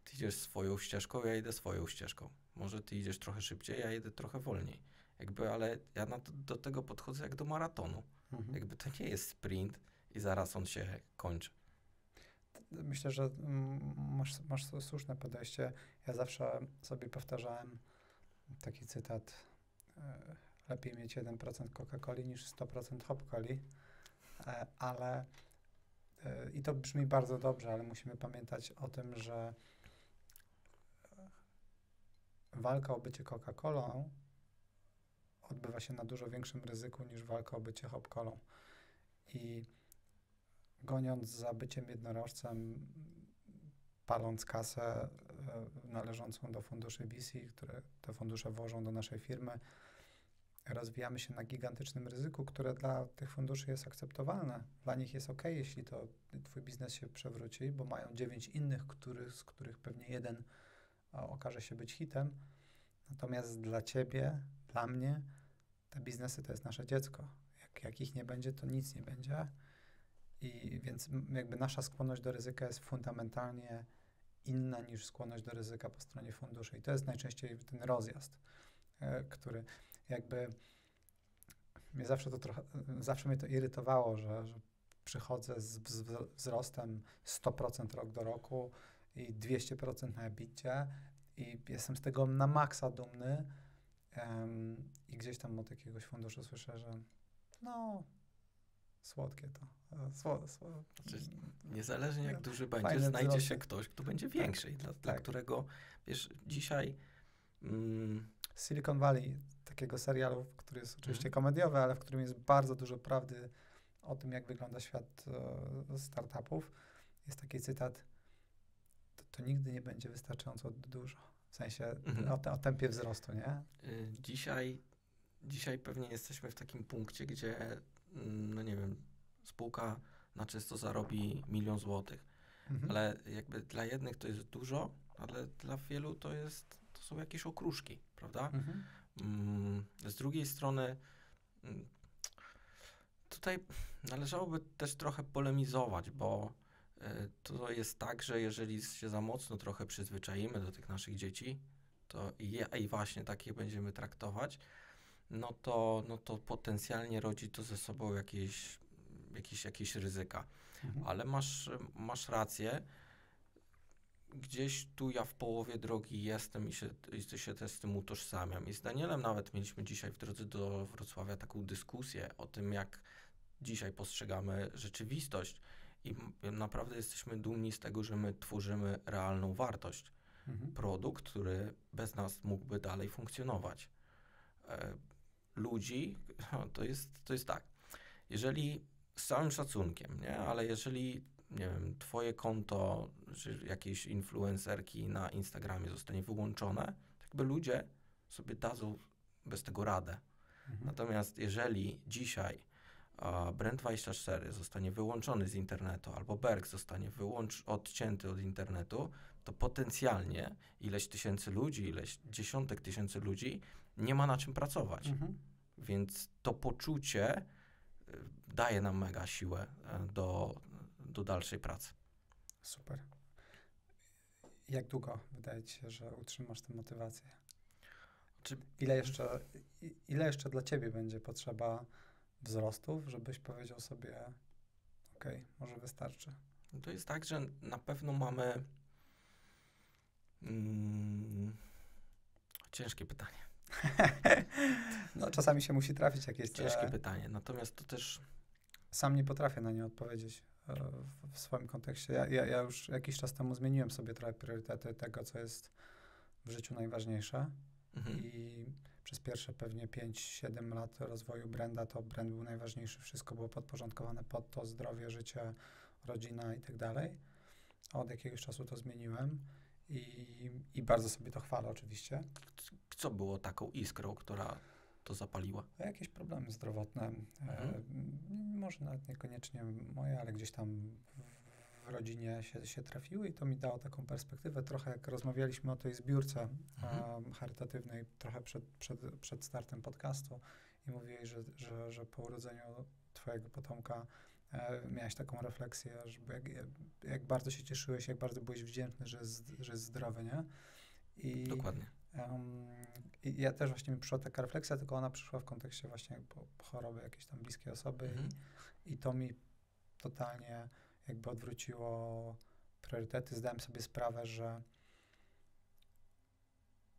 ty idziesz swoją ścieżką, ja idę swoją ścieżką. Może ty idziesz trochę szybciej, ja idę trochę wolniej. Jakby, ale ja to, do tego podchodzę jak do maratonu. Mhm. Jakby to nie jest sprint i zaraz on się kończy. Myślę, że masz, masz słuszne podejście. Ja zawsze sobie powtarzałem taki cytat e, lepiej mieć 1% Coca-Coli niż 100% Hop-Coli, e, ale e, i to brzmi bardzo dobrze, ale musimy pamiętać o tym, że walka o bycie Coca-Colą odbywa się na dużo większym ryzyku niż walka o bycie hop-colą. I goniąc za byciem jednorożcem, paląc kasę e, należącą do funduszy VC, które te fundusze włożą do naszej firmy, rozwijamy się na gigantycznym ryzyku, które dla tych funduszy jest akceptowalne. Dla nich jest ok, jeśli to twój biznes się przewróci, bo mają dziewięć innych, który, z których pewnie jeden okaże się być hitem. Natomiast dla ciebie, dla mnie, te biznesy to jest nasze dziecko. Jak, jak ich nie będzie, to nic nie będzie. I więc jakby nasza skłonność do ryzyka jest fundamentalnie inna niż skłonność do ryzyka po stronie funduszy. I to jest najczęściej ten rozjazd, e, który jakby mnie zawsze to trochę, zawsze mnie to irytowało, że, że przychodzę z wzrostem 100% rok do roku i 200% na EBITDA i jestem z tego na maksa dumny. Um, I gdzieś tam od jakiegoś funduszu słyszę, że no, słodkie to. Sło, sło, znaczy, niezależnie jak duży będzie, znajdzie wzrosty. się ktoś, kto będzie tak. większy i dla, tak. dla którego, wiesz, dzisiaj... Mm, Silicon Valley, takiego serialu, który jest oczywiście mm. komediowy, ale w którym jest bardzo dużo prawdy o tym, jak wygląda świat e, startupów. Jest taki cytat, to nigdy nie będzie wystarczająco dużo. W sensie mhm. o, o, tempie wzrostu, nie? Y, dzisiaj, dzisiaj pewnie jesteśmy w takim punkcie, gdzie, no nie wiem, spółka na czysto zarobi milion złotych. Mhm. Ale jakby dla jednych to jest dużo, ale dla wielu to jest, to są jakieś okruszki, prawda? Mhm. Mm, z drugiej strony mm, tutaj należałoby też trochę polemizować, bo E, to jest tak, że jeżeli się za mocno trochę przyzwyczaimy do tych naszych dzieci, to i, i właśnie takie będziemy traktować, no to, no to potencjalnie rodzi to ze sobą jakieś, jakieś, jakieś ryzyka. Mhm. Ale masz, masz rację. Gdzieś tu ja w połowie drogi jestem i się, i się też z tym utożsamiam. I z Danielem nawet mieliśmy dzisiaj w drodze do Wrocławia taką dyskusję o tym, jak dzisiaj postrzegamy rzeczywistość. I naprawdę jesteśmy dumni z tego, że my tworzymy realną wartość. Mhm. Produkt, który bez nas mógłby dalej funkcjonować. Ludzi, to jest, to jest tak. Jeżeli z całym szacunkiem, nie? Ale jeżeli, nie wiem, twoje konto, czy jakiejś influencerki na Instagramie zostanie wyłączone, to jakby ludzie sobie dadzą bez tego radę. Mhm. Natomiast jeżeli dzisiaj Brand24 zostanie wyłączony z internetu, albo Berg zostanie wyłącz, odcięty od internetu, to potencjalnie ileś tysięcy ludzi, ileś dziesiątek tysięcy ludzi nie ma na czym pracować. Mhm. Więc to poczucie y, daje nam mega siłę y, do, do dalszej pracy. Super. Jak długo wydaje ci się, że utrzymasz tę motywację? Czy... Ile, jeszcze, ile jeszcze dla ciebie będzie potrzeba wzrostów, żebyś powiedział sobie, ok, może wystarczy? To jest tak, że na pewno mamy mm, ciężkie pytanie. no, czasami się musi trafić jakieś ciężkie pytanie. Natomiast to też. Sam nie potrafię na nie odpowiedzieć e, w, w swoim kontekście. Ja, ja, ja, już jakiś czas temu zmieniłem sobie trochę priorytety tego, co jest w życiu najważniejsze. Mhm. I przez pierwsze pewnie 5-7 lat rozwoju branda to brand był najważniejszy. Wszystko było podporządkowane pod to zdrowie, życie, rodzina i tak dalej. Od jakiegoś czasu to zmieniłem i, i bardzo sobie to chwalę oczywiście. Co było taką iskrą, która to zapaliła? Jakieś problemy zdrowotne. E, mhm. E, może nawet niekoniecznie moje, ale gdzieś tam w, rodzinie się, się trafiły i to mi dało taką perspektywę. Trochę jak rozmawialiśmy o tej zbiórce mhm. charytatywnej, trochę przed, przed, przed startem podcastu i mówiłeś, że, że, że po urodzeniu twojego potomka E, miałeś taką refleksję, żeby jak, jak, bardzo się cieszyłeś, jak bardzo byłeś wdzięczny, że jest, że jest zdrowy, nie? I, Dokładnie. Um, I ja też właśnie mi przyszła taka refleksja, tylko ona przyszła w kontekście właśnie choroby jakiejś tam bliskiej osoby mhm. i, i to mi totalnie jakby odwróciło priorytety. Zdałem sobie sprawę, że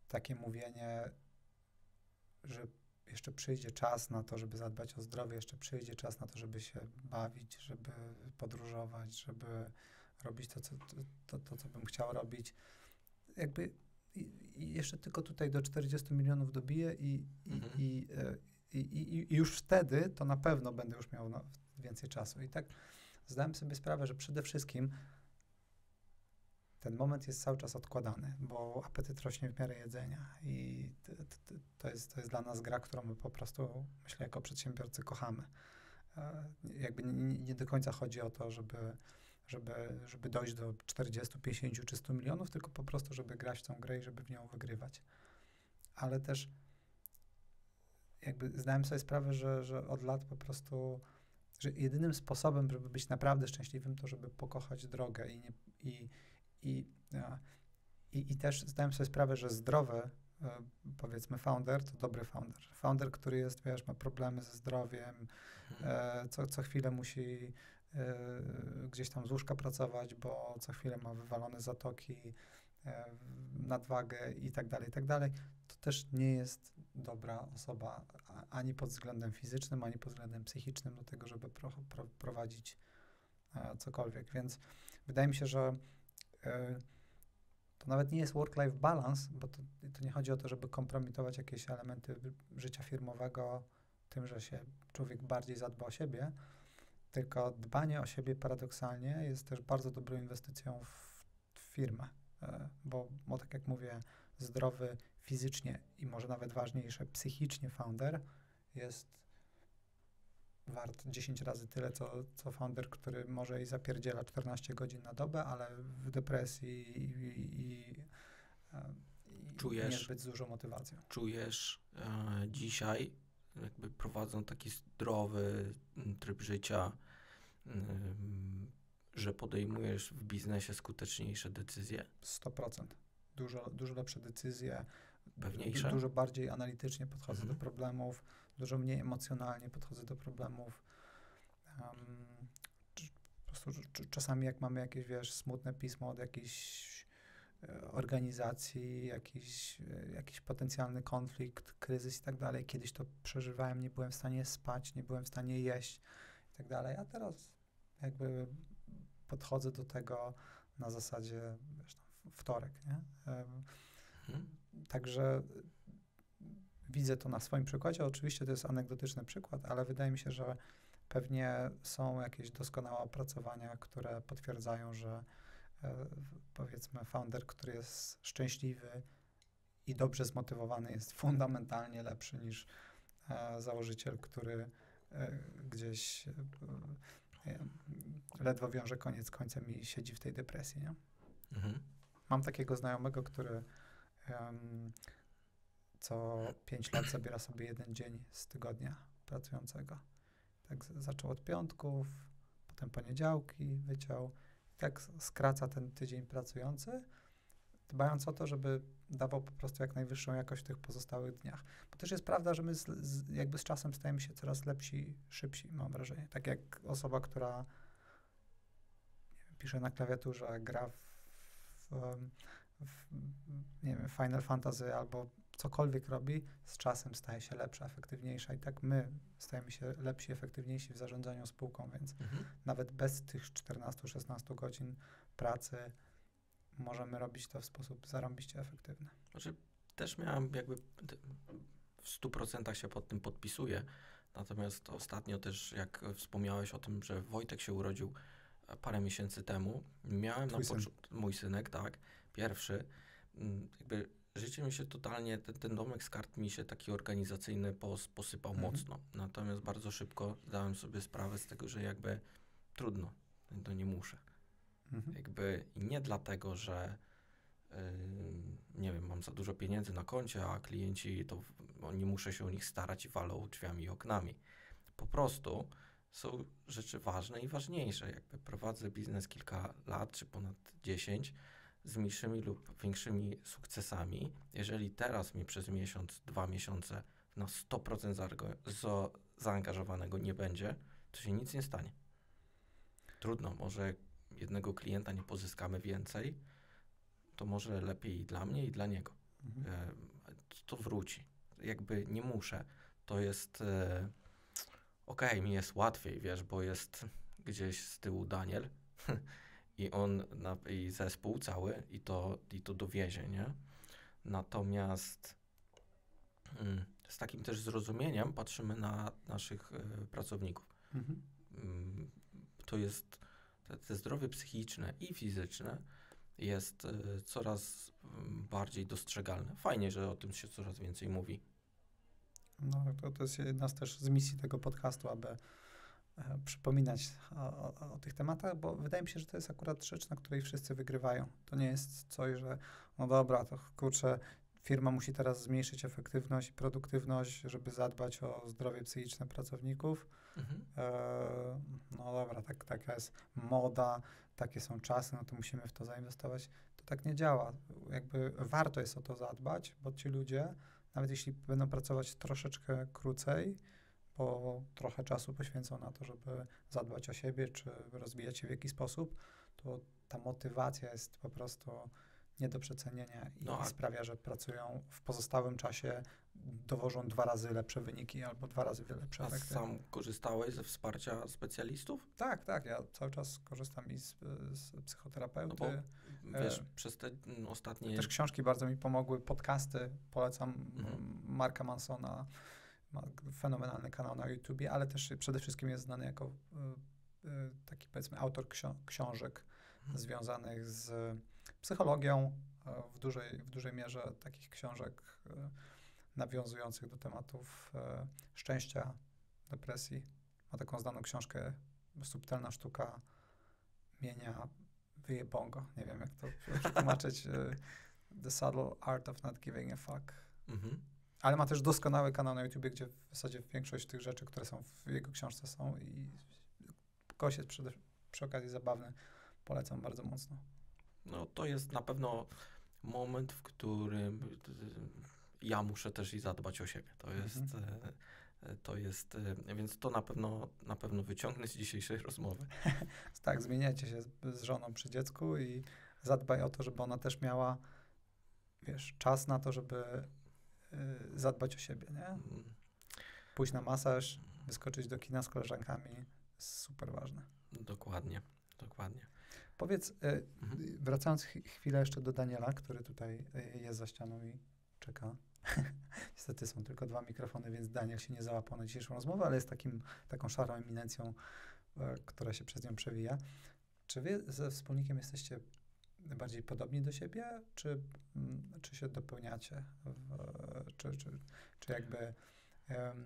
takie mówienie, że jeszcze przyjdzie czas na to, żeby zadbać o zdrowie, jeszcze przyjdzie czas na to, żeby się bawić, żeby podróżować, żeby robić to, co, to, to, co bym chciał robić. Jakby i, i jeszcze tylko tutaj do 40 milionów dobiję i, mhm. E, i, i, i, i, już wtedy to na pewno będę już miał więcej czasu. I tak zdałem sobie sprawę, że przede wszystkim ten moment jest cały czas odkładany, bo apetyt rośnie w miarę jedzenia i to, jest, to jest dla nas gra, którą my po prostu, myślę, jako przedsiębiorcy kochamy. E, jakby nie, nie do końca chodzi o to, żeby, żeby, żeby dojść do 40, 50 czy 100 milionów, tylko po prostu, żeby grać w tą grę i żeby w nią wygrywać. Ale też jakby zdałem sobie sprawę, że, że od lat po prostu, że jedynym sposobem, żeby być naprawdę szczęśliwym, to żeby pokochać drogę i, nie, i, i, i, i też zdałem sobie sprawę, że zdrowy, e, powiedzmy, founder to dobry founder. Founder, który jest, wiesz, ma problemy ze zdrowiem, mhm. e, co, co chwilę musi e, gdzieś tam z łóżka pracować, bo co chwilę ma wywalone zatoki, nadwagę i tak dalej, i tak dalej, to też nie jest dobra osoba ani pod względem fizycznym, ani pod względem psychicznym do tego, żeby pro, pro, prowadzić cokolwiek. Więc wydaje mi się, że E, to nawet nie jest work-life balance, bo to, to, nie chodzi o to, żeby kompromitować jakieś elementy życia firmowego tym, że się człowiek bardziej zadba o siebie, tylko dbanie o siebie paradoksalnie jest też bardzo dobrą inwestycją w, firmę, e, bo, bo tak jak mówię, zdrowy fizycznie i może nawet ważniejsze psychicznie founder jest wart 10 razy tyle, co, co founder, który może i zapierdziela 14 godzin na dobę, ale w depresji i, i, i czujesz, niezbyt z dużą motywacją. Czujesz e, dzisiaj, jakby prowadząc taki zdrowy tryb życia, e, że podejmujesz w biznesie skuteczniejsze decyzje? 100%. Dużo, dużo lepsze decyzje, pewniejsze. Dużo bardziej analitycznie podchodzę Mhm. do problemów, dużo mniej emocjonalnie podchodzę do problemów. Um, po prostu czasami jak mamy jakieś, wiesz, smutne pismo od jakiejś e, organizacji, jakiś, e, jakiś potencjalny konflikt, kryzys i tak dalej. Kiedyś to przeżywałem, nie byłem w stanie spać, nie byłem w stanie jeść i tak dalej, a teraz jakby podchodzę do tego na zasadzie, wiesz, wtorek, nie? Mhm. Także widzę to na swoim przykładzie. Oczywiście to jest anegdotyczny przykład, ale wydaje mi się, że pewnie są jakieś doskonałe opracowania, które potwierdzają, że e, powiedzmy founder, który jest szczęśliwy i dobrze zmotywowany jest fundamentalnie lepszy niż e, założyciel, który e, gdzieś ledwo wiąże koniec z końcem i siedzi w tej depresji. Nie? Mhm. Mam takiego znajomego, który em, co 5 lat zabiera sobie jeden dzień z tygodnia pracującego. Tak zaczął od piątków, potem poniedziałki wyciął. Tak skraca ten tydzień pracujący, dbając o to, żeby dawał po prostu jak najwyższą jakość w tych pozostałych dniach. Bo też jest prawda, że my z, z, jakby z czasem stajemy się coraz lepsi, szybsi, mam wrażenie. Tak jak osoba, która wiem, pisze na klawiaturze, gra w, w, w nie wiem, Final Fantasy albo cokolwiek robi, z czasem staje się lepsza, efektywniejsza i tak my stajemy się lepsi, efektywniejsi w zarządzaniu spółką, więc Mhm. nawet bez tych 14-16 godzin pracy możemy robić to w sposób zarąbiście efektywny. Znaczy, też miałem jakby w 100% się pod tym podpisuję. Natomiast ostatnio też, jak wspomniałeś o tym, że Wojtek się urodził e, parę miesięcy temu, miałem Twój na początku, mój synek, tak, pierwszy, mm, jakby życie mi się totalnie, ten, ten domek z kart mi się taki organizacyjny pos, posypał Mhm. mocno. Natomiast bardzo szybko zdałem sobie sprawę z tego, że jakby trudno, to nie muszę. Mhm. Jakby nie dlatego, że yy, nie wiem, mam za dużo pieniędzy na koncie, a klienci to nie muszę się o nich starać i walą drzwiami i oknami. Po prostu są rzeczy ważne i ważniejsze. Jakby prowadzę biznes kilka lat, czy ponad 10, z mniejszymi lub większymi sukcesami. Jeżeli teraz mi przez miesiąc, dwa miesiące na 100% zaargo- zo- zaangażowanego nie będzie, to się nic nie stanie. Trudno, może jednego klienta nie pozyskamy więcej, to może lepiej i dla mnie, i dla niego. Mhm. E, to wróci. Jakby nie muszę. To jest. E, Okej, mi jest łatwiej, wiesz, bo jest gdzieś z tyłu Daniel i on na, i zespół cały i to, i to dowiezie, nie? Natomiast mm, z takim też zrozumieniem patrzymy na naszych e, pracowników. Mhm. Mm, to jest te, zdrowie psychiczne i fizyczne jest e, coraz mm, bardziej dostrzegalne. Fajnie, że o tym się coraz więcej mówi. No, to, to jest jedna z też z misji tego podcastu, aby e, przypominać o, o, o tych tematach, bo wydaje mi się, że to jest akurat rzecz, na której wszyscy wygrywają. To nie jest coś, że no dobra, to kurczę, firma musi teraz zmniejszyć efektywność i produktywność, żeby zadbać o zdrowie psychiczne pracowników. Mhm. E, no dobra, tak, taka jest moda, takie są czasy, no to musimy w to zainwestować. To tak nie działa. Jakby warto jest o to zadbać, bo ci ludzie, nawet jeśli będą pracować troszeczkę krócej, bo trochę czasu poświęcą na to, żeby zadbać o siebie, czy rozwijać się w jakiś sposób, to ta motywacja jest po prostu nie do przecenienia i No, sprawia, że pracują w pozostałym czasie, dowożą dwa razy lepsze wyniki albo dwa razy lepsze A efekty. sam korzystałeś ze wsparcia specjalistów? Tak, tak. Ja cały czas korzystam i z, z psychoterapeuty. No bo wiesz, E, przez te mm, ostatnie... Też książki bardzo mi pomogły, podcasty. Polecam Mhm. m, Marka Mansona. Ma fenomenalny kanał na YouTubie, ale też przede wszystkim jest znany jako y, y, taki powiedzmy autor ksio- książek Mhm. związanych z psychologią, e, w dużej, w dużej mierze takich książek e, nawiązujących do tematów e, szczęścia, depresji. Ma taką znaną książkę Subtelna sztuka mienia wyjebongo. Nie wiem, jak to przetłumaczyć. The Subtle Art of Not Giving a Fuck. Mhm. Ale ma też doskonały kanał na YouTubie, gdzie w zasadzie większość tych rzeczy, które są w jego książce są i gość jest przy, przy okazji zabawny. Polecam bardzo mocno. No to jest na pewno moment, w którym ja muszę też i zadbać o siebie. To jest, mhm. To jest, e, więc to na pewno, na pewno wyciągnę z dzisiejszej rozmowy. tak, zmieniacie się z, z żoną przy dziecku i zadbaj o to, żeby ona też miała, wiesz, czas na to, żeby y, zadbać o siebie, nie? Mm. Pójść na masaż, wyskoczyć do kina z koleżankami, super ważne. Dokładnie, dokładnie. Powiedz, y, mhm. wracając chwilę jeszcze do Daniela, który tutaj y, jest za ścianą i czeka. Niestety są tylko dwa mikrofony, więc Daniel się nie załapał na dzisiejszą rozmowę, ale jest takim, taką szarą eminencją, e, która się przez nią przewija. Czy wy ze wspólnikiem jesteście bardziej podobni do siebie, czy, mm, czy się dopełniacie? W, czy, czy, czy jakby... Um,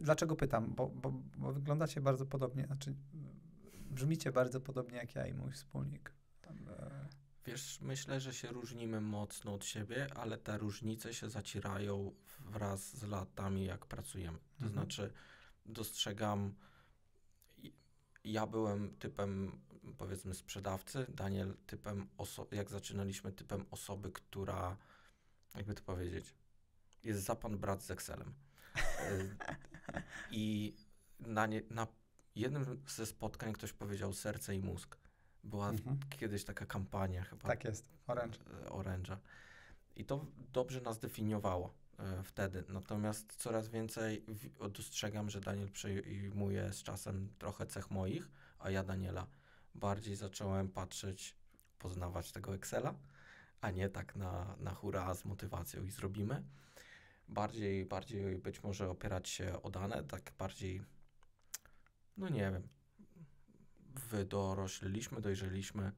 dlaczego pytam? Bo, bo, bo wyglądacie bardzo podobnie, znaczy brzmicie bardzo podobnie jak ja i mój wspólnik. E, Wiesz, myślę, że się różnimy mocno od siebie, ale te różnice się zacierają wraz z latami, jak pracujemy. To mhm. znaczy, dostrzegam, ja byłem typem, powiedzmy, sprzedawcy, Daniel typem, jak zaczynaliśmy, typem osoby, która, jakby to powiedzieć, jest za pan brat z Excelem. I na, nie, na jednym ze spotkań ktoś powiedział serce i mózg. Była mhm. kiedyś taka kampania chyba. Tak jest, Orange. Orange'a. I to dobrze nas definiowało e, wtedy. Natomiast coraz więcej w, dostrzegam, że Daniel przejmuje z czasem trochę cech moich, a ja Daniela bardziej zacząłem patrzeć, poznawać tego Excela, a nie tak na, na hura z motywacją i zrobimy. Bardziej, bardziej być może opierać się o dane, tak bardziej, no nie wiem, wydorośliliśmy, dojrzeliśmy.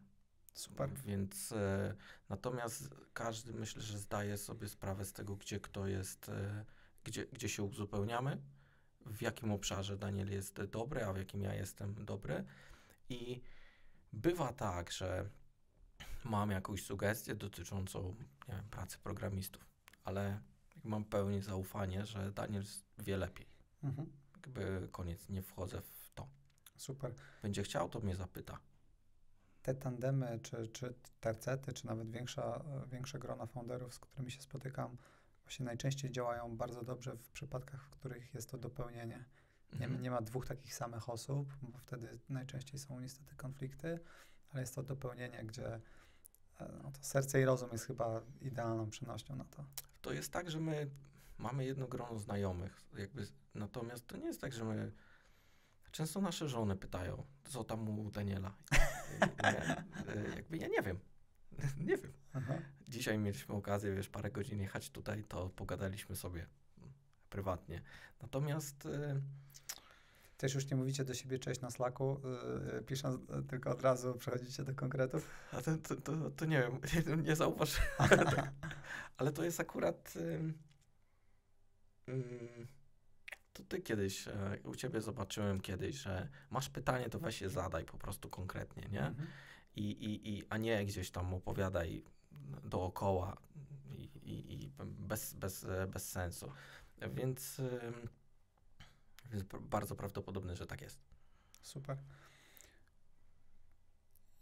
Super. Więc e, natomiast każdy myślę, że zdaje sobie sprawę z tego, gdzie kto jest, e, gdzie, gdzie się uzupełniamy, w jakim obszarze Daniel jest dobry, a w jakim ja jestem dobry. I bywa tak, że mam jakąś sugestię dotyczącą nie wiem, pracy programistów, ale mam pełne zaufanie, że Daniel wie lepiej. Mhm. Jakby koniec, nie wchodzę w Super. Będzie chciał, to mnie zapyta. Te tandemy, czy, czy tercety, czy nawet większa, większe grona founderów, z którymi się spotykam, właśnie najczęściej działają bardzo dobrze w przypadkach, w których jest to dopełnienie. Nie, mhm. nie ma dwóch takich samych osób, bo wtedy najczęściej są niestety konflikty, ale jest to dopełnienie, gdzie e, no to serce i rozum jest chyba idealną przenośnią na to. To jest tak, że my mamy jedno grono znajomych, jakby, natomiast to nie jest tak, że my Często nasze żony pytają, co tam u Daniela. Ja, jakby ja nie wiem. nie wiem. Aha. Dzisiaj mieliśmy okazję, wiesz, parę godzin jechać tutaj, to pogadaliśmy sobie prywatnie. Natomiast... Y, Też już nie mówicie do siebie cześć na Slacku, yy, pisząc tylko od razu przechodzicie do konkretów? A to, to, to, to nie wiem, nie, nie zauważyłem. Ale to jest akurat... Yy, to ty kiedyś, e, u ciebie zobaczyłem kiedyś, że masz pytanie, to weź je zadaj po prostu konkretnie, nie? Mhm. I, i, i, a nie gdzieś tam opowiadaj dookoła i, i, i bez, bez, bez sensu. Więc, więc bardzo prawdopodobne, że tak jest. Super.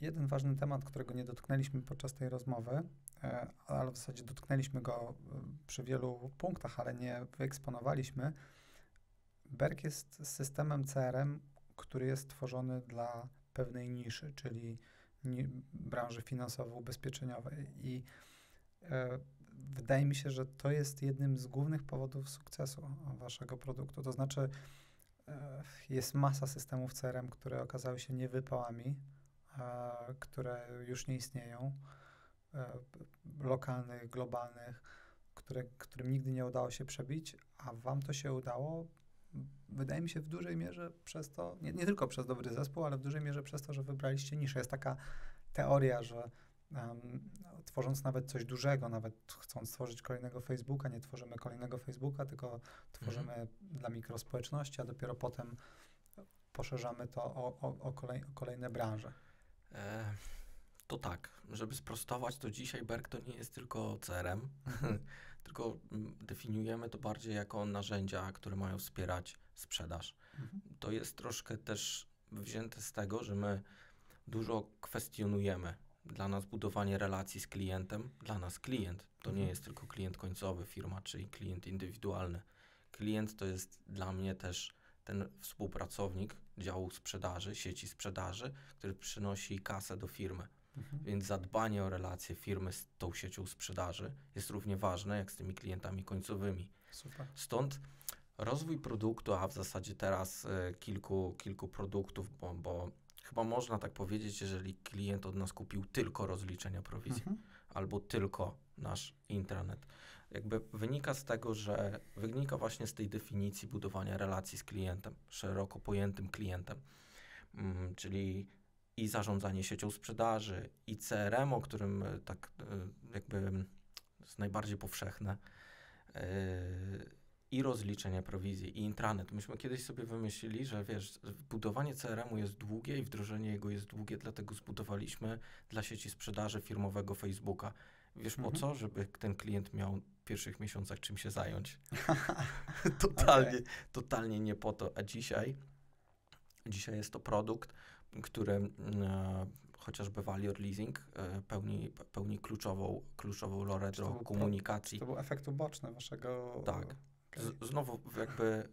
Jeden ważny temat, którego nie dotknęliśmy podczas tej rozmowy, e, ale w zasadzie dotknęliśmy go e, przy wielu punktach, ale nie wyeksponowaliśmy, Berg jest systemem CRM, który jest tworzony dla pewnej niszy, czyli ni branży finansowo-ubezpieczeniowej. I e, wydaje mi się, że to jest jednym z głównych powodów sukcesu waszego produktu. To znaczy, e, jest masa systemów CRM, które okazały się niewypałami, e, które już nie istnieją, e, lokalnych, globalnych, które, którym nigdy nie udało się przebić, a wam to się udało wydaje mi się w dużej mierze przez to, nie, nie, tylko przez dobry zespół, ale w dużej mierze przez to, że wybraliście niszę. Jest taka teoria, że um, tworząc nawet coś dużego, nawet chcąc stworzyć kolejnego Facebooka, nie tworzymy kolejnego Facebooka, tylko tworzymy mhm. dla mikrospołeczności, a dopiero potem poszerzamy to o, o, o, kolej, o kolejne branże. E, to tak, żeby sprostować, to dzisiaj Berg to nie jest tylko CRM, mhm. tylko mm, definiujemy to bardziej jako narzędzia, które mają wspierać sprzedaż. Mhm. To jest troszkę też wzięte z tego, że my dużo kwestionujemy Dla nas budowanie relacji z klientem, dla nas klient to nie Mhm. jest tylko klient końcowy, firma, czyli klient indywidualny. Klient to jest dla mnie też ten współpracownik działu sprzedaży, sieci sprzedaży, który przynosi kasę do firmy. Mhm. Więc zadbanie o relacje firmy z tą siecią sprzedaży jest równie ważne jak z tymi klientami końcowymi. Super. Stąd rozwój produktu, a w zasadzie teraz y, kilku, kilku produktów, bo, bo chyba można tak powiedzieć, jeżeli klient od nas kupił tylko rozliczenia prowizji Mhm. albo tylko nasz intranet. Jakby wynika z tego, że wynika właśnie z tej definicji budowania relacji z klientem, szeroko pojętym klientem, mm, czyli i zarządzanie siecią sprzedaży, i CRM, o którym y, tak y, jakby jest najbardziej powszechne, y, i rozliczenie prowizji, i intranet. Myśmy kiedyś sobie wymyślili, że wiesz, budowanie CRM-u jest długie i wdrożenie jego jest długie, dlatego zbudowaliśmy dla sieci sprzedaży firmowego Facebooka. Wiesz po Mhm. co? Żeby ten klient miał w pierwszych miesiącach czym się zająć. totalnie, totalnie nie po to. A dzisiaj, dzisiaj jest to produkt, który mm, e, chociażby Valior Leasing e, pełni, pełni kluczową, kluczową rolę to do był pro- komunikacji. To był efekt uboczny waszego... Tak. Z, znowu jakby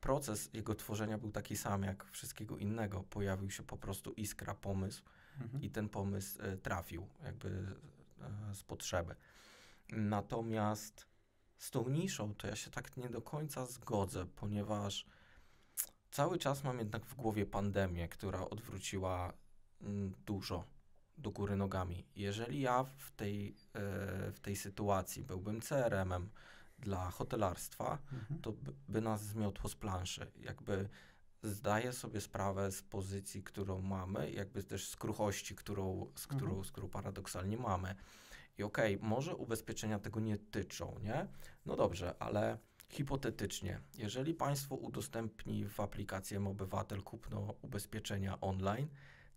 proces jego tworzenia był taki sam jak wszystkiego innego. Pojawił się po prostu iskra, pomysł Mhm. i ten pomysł e, trafił jakby e, z potrzeby. Natomiast z tą niszą to ja się tak nie do końca zgodzę, ponieważ cały czas mam jednak w głowie pandemię, która odwróciła mm, dużo do góry nogami. Jeżeli ja w tej, e, w tej sytuacji byłbym CRM-em dla hotelarstwa, Mhm. to by, nas zmiotło z planszy. Jakby zdaję sobie sprawę z pozycji, którą mamy, jakby też z kruchości, którą, z którą, Mhm. z którą paradoksalnie mamy. I okej, może ubezpieczenia tego nie tyczą, nie? No dobrze, ale hipotetycznie, jeżeli państwo udostępni w aplikacji obywatel kupno ubezpieczenia online,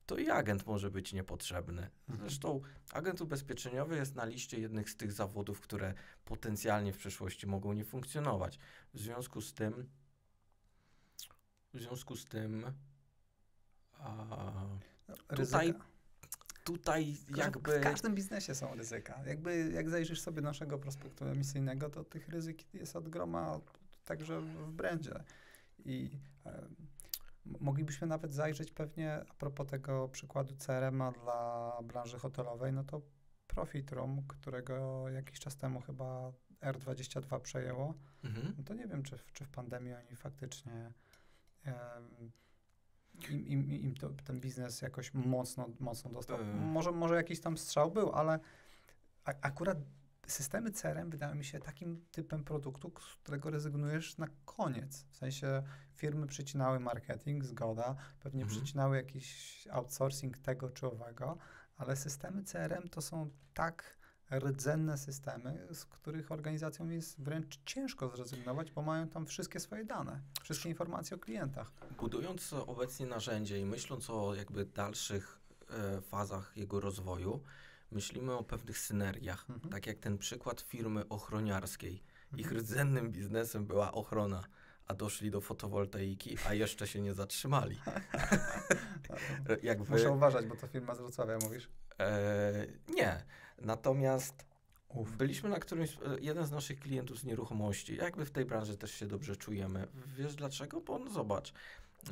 to i agent może być niepotrzebny. Mhm. Zresztą agent ubezpieczeniowy jest na liście jednych z tych zawodów, które potencjalnie w przyszłości mogą nie funkcjonować. W związku z tym, w związku z tym, a, No, Tutaj ryzyka. Tutaj Tylko, jakby. W każdym biznesie są ryzyka. Jakby jak zajrzysz sobie naszego prospektu emisyjnego, to tych ryzyk jest od groma także w brandzie. I e, moglibyśmy nawet zajrzeć pewnie a propos tego przykładu CRM-a dla branży hotelowej, no to Profit Room, którego jakiś czas temu chyba R22 przejęło, Mhm. no to nie wiem, czy w, czy w pandemii oni faktycznie em, im, im, im to, ten biznes jakoś mocno, mocno dostał. E. Może, może jakiś tam strzał był, ale a, akurat systemy CRM wydają mi się takim typem produktu, z którego rezygnujesz na koniec. W sensie firmy przycinały marketing, zgoda, pewnie Mhm. przycinały jakiś outsourcing tego czy owego, ale systemy CRM to są tak rdzenne systemy, z których organizacjom jest wręcz ciężko zrezygnować, bo mają tam wszystkie swoje dane, wszystkie informacje o klientach. Budując obecnie narzędzie i myśląc o jakby dalszych e, fazach jego rozwoju, myślimy o pewnych synergiach. Mhm. Tak jak ten przykład firmy ochroniarskiej. Ich Mhm. rdzennym biznesem była ochrona, a doszli do fotowoltaiki, a jeszcze się nie zatrzymali. Jakby, Muszę uważać, bo to firma z Wrocławia, mówisz? e, nie. Natomiast Uf. byliśmy na którymś, e, jeden z naszych klientów z nieruchomości, jakby w tej branży też się dobrze czujemy. Wiesz dlaczego? Bo no zobacz,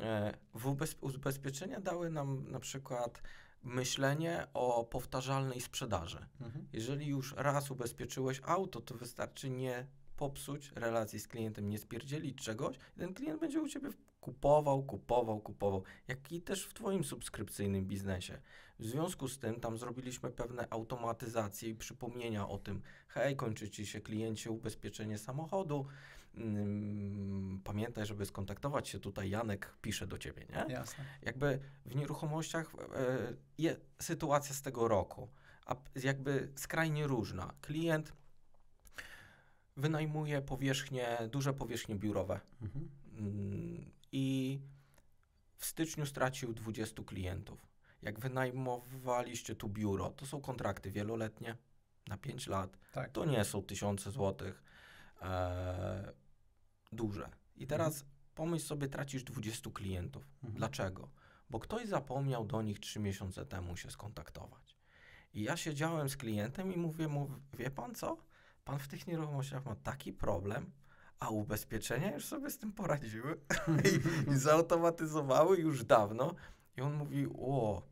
e, w ubez, ubezpieczenia dały nam na przykład myślenie o powtarzalnej sprzedaży. Mhm. Jeżeli już raz ubezpieczyłeś auto, to wystarczy nie popsuć relacji z klientem, nie spierdzielić czegoś. Ten klient będzie u ciebie kupował, kupował, kupował. Jak i też w twoim subskrypcyjnym biznesie. W związku z tym tam zrobiliśmy pewne automatyzacje i przypomnienia o tym, hej, kończy ci się kliencie ubezpieczenie samochodu, mm, pamiętaj, żeby skontaktować się tutaj, Janek pisze do ciebie, nie? Jasne. jakby w nieruchomościach e, je, sytuacja z tego roku, a jakby skrajnie różna. Klient wynajmuje powierzchnie, duże powierzchnie biurowe Mhm. I w styczniu stracił 20 klientów. Jak wynajmowaliście tu biuro, to są kontrakty wieloletnie na 5 lat. Tak. To nie są tysiące złotych e, duże. I teraz pomyśl sobie, tracisz 20 klientów. Mhm. Dlaczego? Bo ktoś zapomniał do nich 3 miesiące temu się skontaktować. I ja siedziałem z klientem i mówię mu, wie pan co? Pan w tych nieruchomościach ma taki problem, a ubezpieczenia już sobie z tym poradziły I, i zautomatyzowały już dawno. I on mówi, o,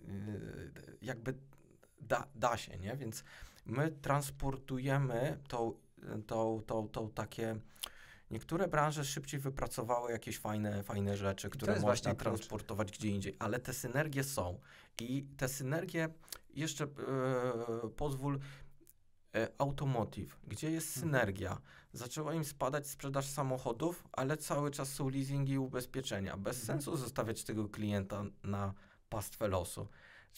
yy, jakby da, da się, nie? Więc my transportujemy tą, tą, tą, tą takie Niektóre branże szybciej wypracowały jakieś fajne, fajne rzeczy, które można transportować gdzie indziej, ale te synergie są. I te synergie, jeszcze e, pozwól, automotive, gdzie jest mhm. synergia. Zaczęła im spadać sprzedaż samochodów, ale cały czas są leasingi i ubezpieczenia. Bez mhm. sensu zostawiać tego klienta na pastwę losu.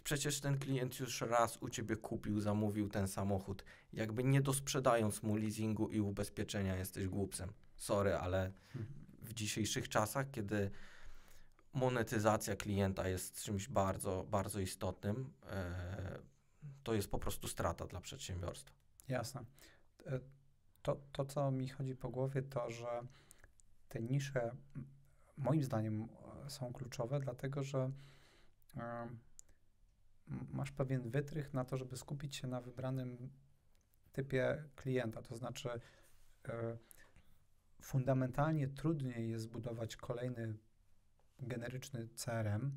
Przecież ten klient już raz u ciebie kupił, zamówił ten samochód. Jakby nie dosprzedając mu leasingu i ubezpieczenia, jesteś głupcem sorry, ale w dzisiejszych czasach, kiedy monetyzacja klienta jest czymś bardzo, bardzo istotnym, e, to jest po prostu strata dla przedsiębiorstwa. Jasne. E, to, to, co mi chodzi po głowie, to, że te nisze moim zdaniem są kluczowe, dlatego że e, masz pewien wytrych na to, żeby skupić się na wybranym typie klienta. To znaczy, fundamentalnie trudniej jest zbudować kolejny generyczny CRM,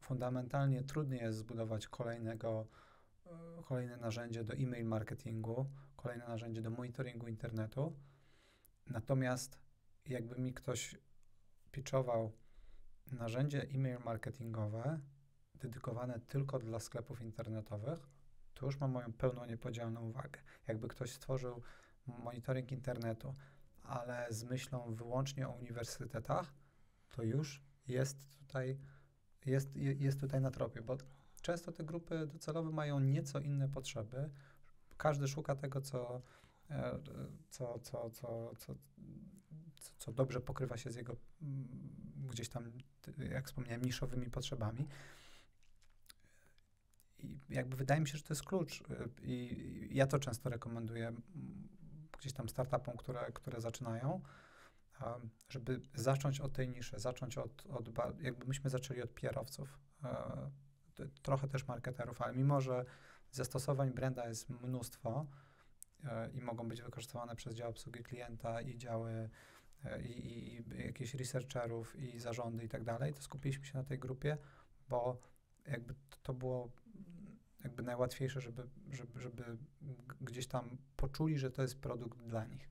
fundamentalnie trudniej jest zbudować kolejnego, e, kolejne narzędzie do e-mail marketingu, kolejne narzędzie do monitoringu internetu. Natomiast jakby mi ktoś pitchował narzędzie e-mail marketingowe dedykowane tylko dla sklepów internetowych, to już ma moją pełną niepodzielną uwagę. Jakby ktoś stworzył monitoring internetu, ale z myślą wyłącznie o uniwersytetach, to już jest tutaj, jest, jest tutaj na tropie, bo często te grupy docelowe mają nieco inne potrzeby. Każdy szuka tego, co, e, co, co, co, co, co dobrze pokrywa się z jego mm, gdzieś tam, jak wspomniałem, niszowymi potrzebami. I jakby wydaje mi się, że to jest klucz. E, I ja to często rekomenduję gdzieś tam startupom, które, które zaczynają, żeby zacząć od tej niszy, zacząć od, od jakby myśmy zaczęli od PR-owców, e, trochę też marketerów, ale mimo, że zastosowań branda jest mnóstwo e, i mogą być wykorzystywane przez dział obsługi klienta i działy e, i, i jakieś researcherów i zarządy i tak dalej, to skupiliśmy się na tej grupie, bo jakby to było jakby najłatwiejsze, żeby, żeby, żeby gdzieś tam poczuli, że to jest produkt dla nich.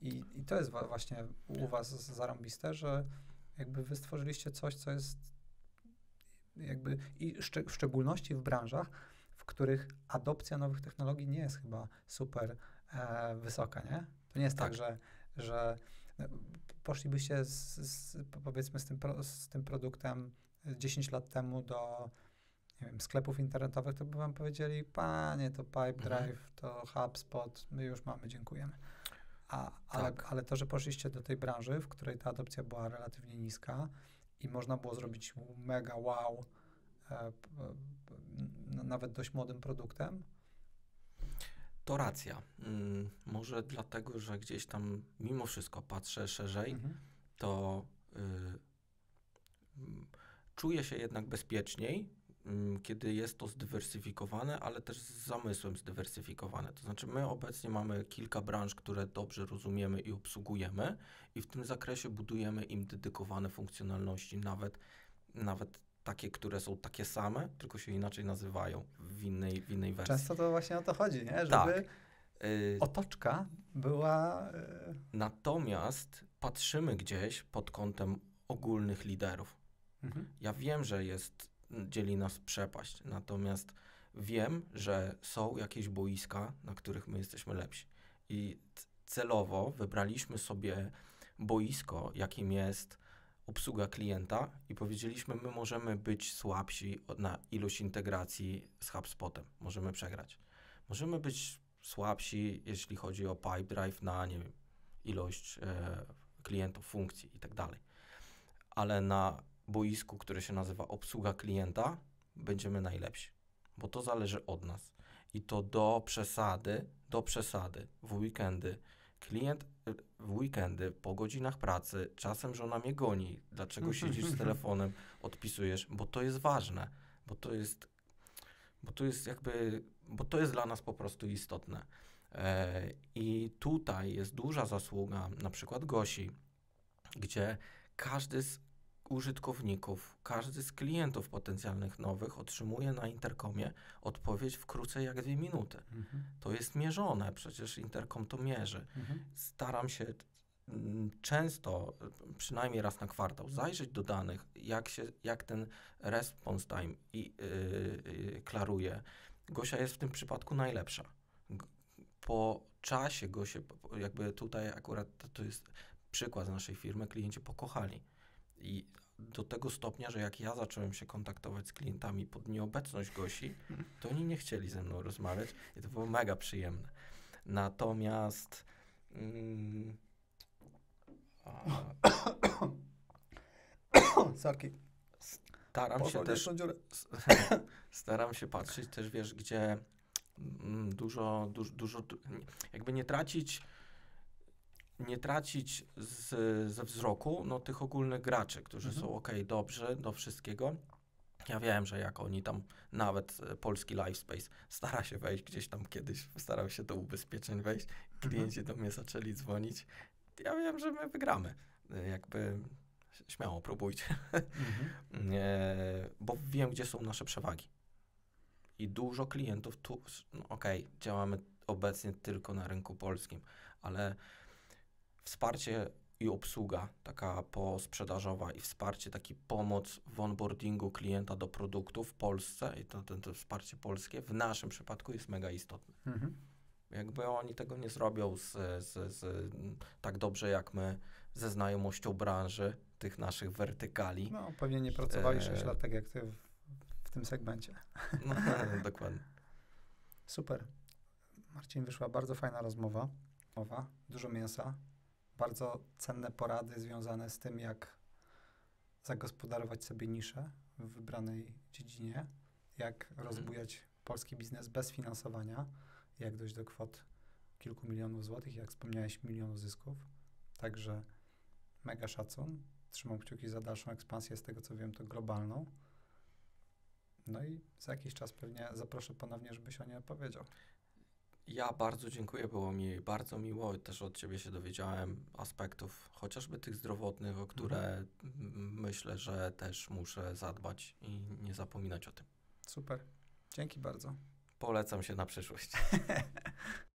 I, I to jest właśnie u was zarąbiste, że jakby wy stworzyliście coś, co jest jakby i w szczególności w branżach, w których adopcja nowych technologii nie jest chyba super e, wysoka, nie? To nie jest tak, tak że, że no, poszlibyście z, z, powiedzmy z tym, pro, z tym produktem 10 lat temu do nie wiem, sklepów internetowych, to by wam powiedzieli, panie, to Pipedrive, mhm. to HubSpot, my już mamy, dziękujemy. A, ale, tak. ale to, że poszliście do tej branży, w której ta adopcja była relatywnie niska i można było zrobić mega wow, e, e, nawet dość młodym produktem, to racja. Hmm, może dlatego, że gdzieś tam mimo wszystko patrzę szerzej, mhm. to y, czuję się jednak bezpieczniej Mm, kiedy jest to zdywersyfikowane, ale też z zamysłem zdywersyfikowane. To znaczy, my obecnie mamy kilka branż, które dobrze rozumiemy i obsługujemy, i w tym zakresie budujemy im dedykowane funkcjonalności, nawet, nawet takie, które są takie same, tylko się inaczej nazywają w innej, w innej wersji. Często to właśnie o to chodzi, nie? Żeby tak. Y, otoczka była. Y, Natomiast patrzymy gdzieś pod kątem ogólnych liderów. Mhm. Ja wiem, że jest dzieli nas przepaść. Natomiast wiem, że są jakieś boiska, na których my jesteśmy lepsi. I celowo wybraliśmy sobie boisko, jakim jest obsługa klienta i powiedzieliśmy, my możemy być słabsi na ilość integracji z HubSpotem. Możemy przegrać. Możemy być słabsi, jeśli chodzi o Pipedrive na, nie wiem, ilość e, klientów, funkcji i tak dalej. Ale na boisku, które się nazywa obsługa klienta, będziemy najlepsi, bo to zależy od nas. I to do przesady, do przesady, w weekendy. Klient w weekendy, po godzinach pracy, czasem żona mnie goni, dlaczego siedzisz z telefonem, odpisujesz, bo to jest ważne, bo to jest bo to jest jakby, bo to jest dla nas po prostu istotne. E, I tutaj jest duża zasługa na przykład Gosi, gdzie każdy z użytkowników, każdy z klientów potencjalnych nowych otrzymuje na interkomie odpowiedź w krócej jak dwie minuty. Mhm. To jest mierzone, przecież interkom to mierzy. Mhm. Staram się mm, często, przynajmniej raz na kwartał, zajrzeć do danych, jak, się, jak ten response time i, yy, yy, klaruje. Gosia jest w tym przypadku najlepsza. Po czasie Gosie, po- jakby tutaj akurat to, to jest przykład z naszej firmy, klienci pokochali. I do tego stopnia, że jak ja zacząłem się kontaktować z klientami pod nieobecność Gosi, to oni nie chcieli ze mną rozmawiać i to było mega przyjemne. Natomiast mm, a, Sorki. staram się też staram się patrzeć też, wiesz, gdzie mm, dużo, dużo, dużo, jakby nie tracić nie tracić z, ze wzroku no, tych ogólnych graczy, którzy Mhm. są ok, dobrzy do wszystkiego. Ja wiem, że jak oni tam, nawet e, polski Livespace stara się wejść gdzieś tam kiedyś, starał się do ubezpieczeń wejść, klienci do mnie zaczęli dzwonić. Ja wiem, że my wygramy. E, Jakby śmiało próbujcie. Mhm. Nie, bo wiem, gdzie są nasze przewagi. I dużo klientów tu, no okej, działamy obecnie tylko na rynku polskim, ale wsparcie i obsługa taka posprzedażowa i wsparcie, taki pomoc w onboardingu klienta do produktu w Polsce i to, to, to wsparcie polskie w naszym przypadku jest mega istotne. Mhm. Jakby oni tego nie zrobią z, z, z, tak dobrze jak my, ze znajomością branży, tych naszych wertykali. No, pewnie nie pracowali 6 Eee. lat tak jak ty w, w tym segmencie. No, dokładnie. Super. Marcin, wyszła bardzo fajna rozmowa. Mowa, dużo mięsa, bardzo cenne porady związane z tym, jak zagospodarować sobie niszę w wybranej dziedzinie, jak rozbujać polski biznes bez finansowania, jak dojść do kwot kilku milionów złotych, jak wspomniałeś, milionów zysków. Także mega szacun. Trzymam kciuki za dalszą ekspansję, z tego co wiem, to globalną. No i za jakiś czas pewnie zaproszę ponownie, żebyś o niej opowiedział. Ja bardzo dziękuję, było mi bardzo miło. Też od Ciebie się dowiedziałem aspektów, chociażby tych zdrowotnych, o które m, myślę, że też muszę zadbać i nie zapominać o tym. Super. Dzięki bardzo. Polecam się na przyszłość.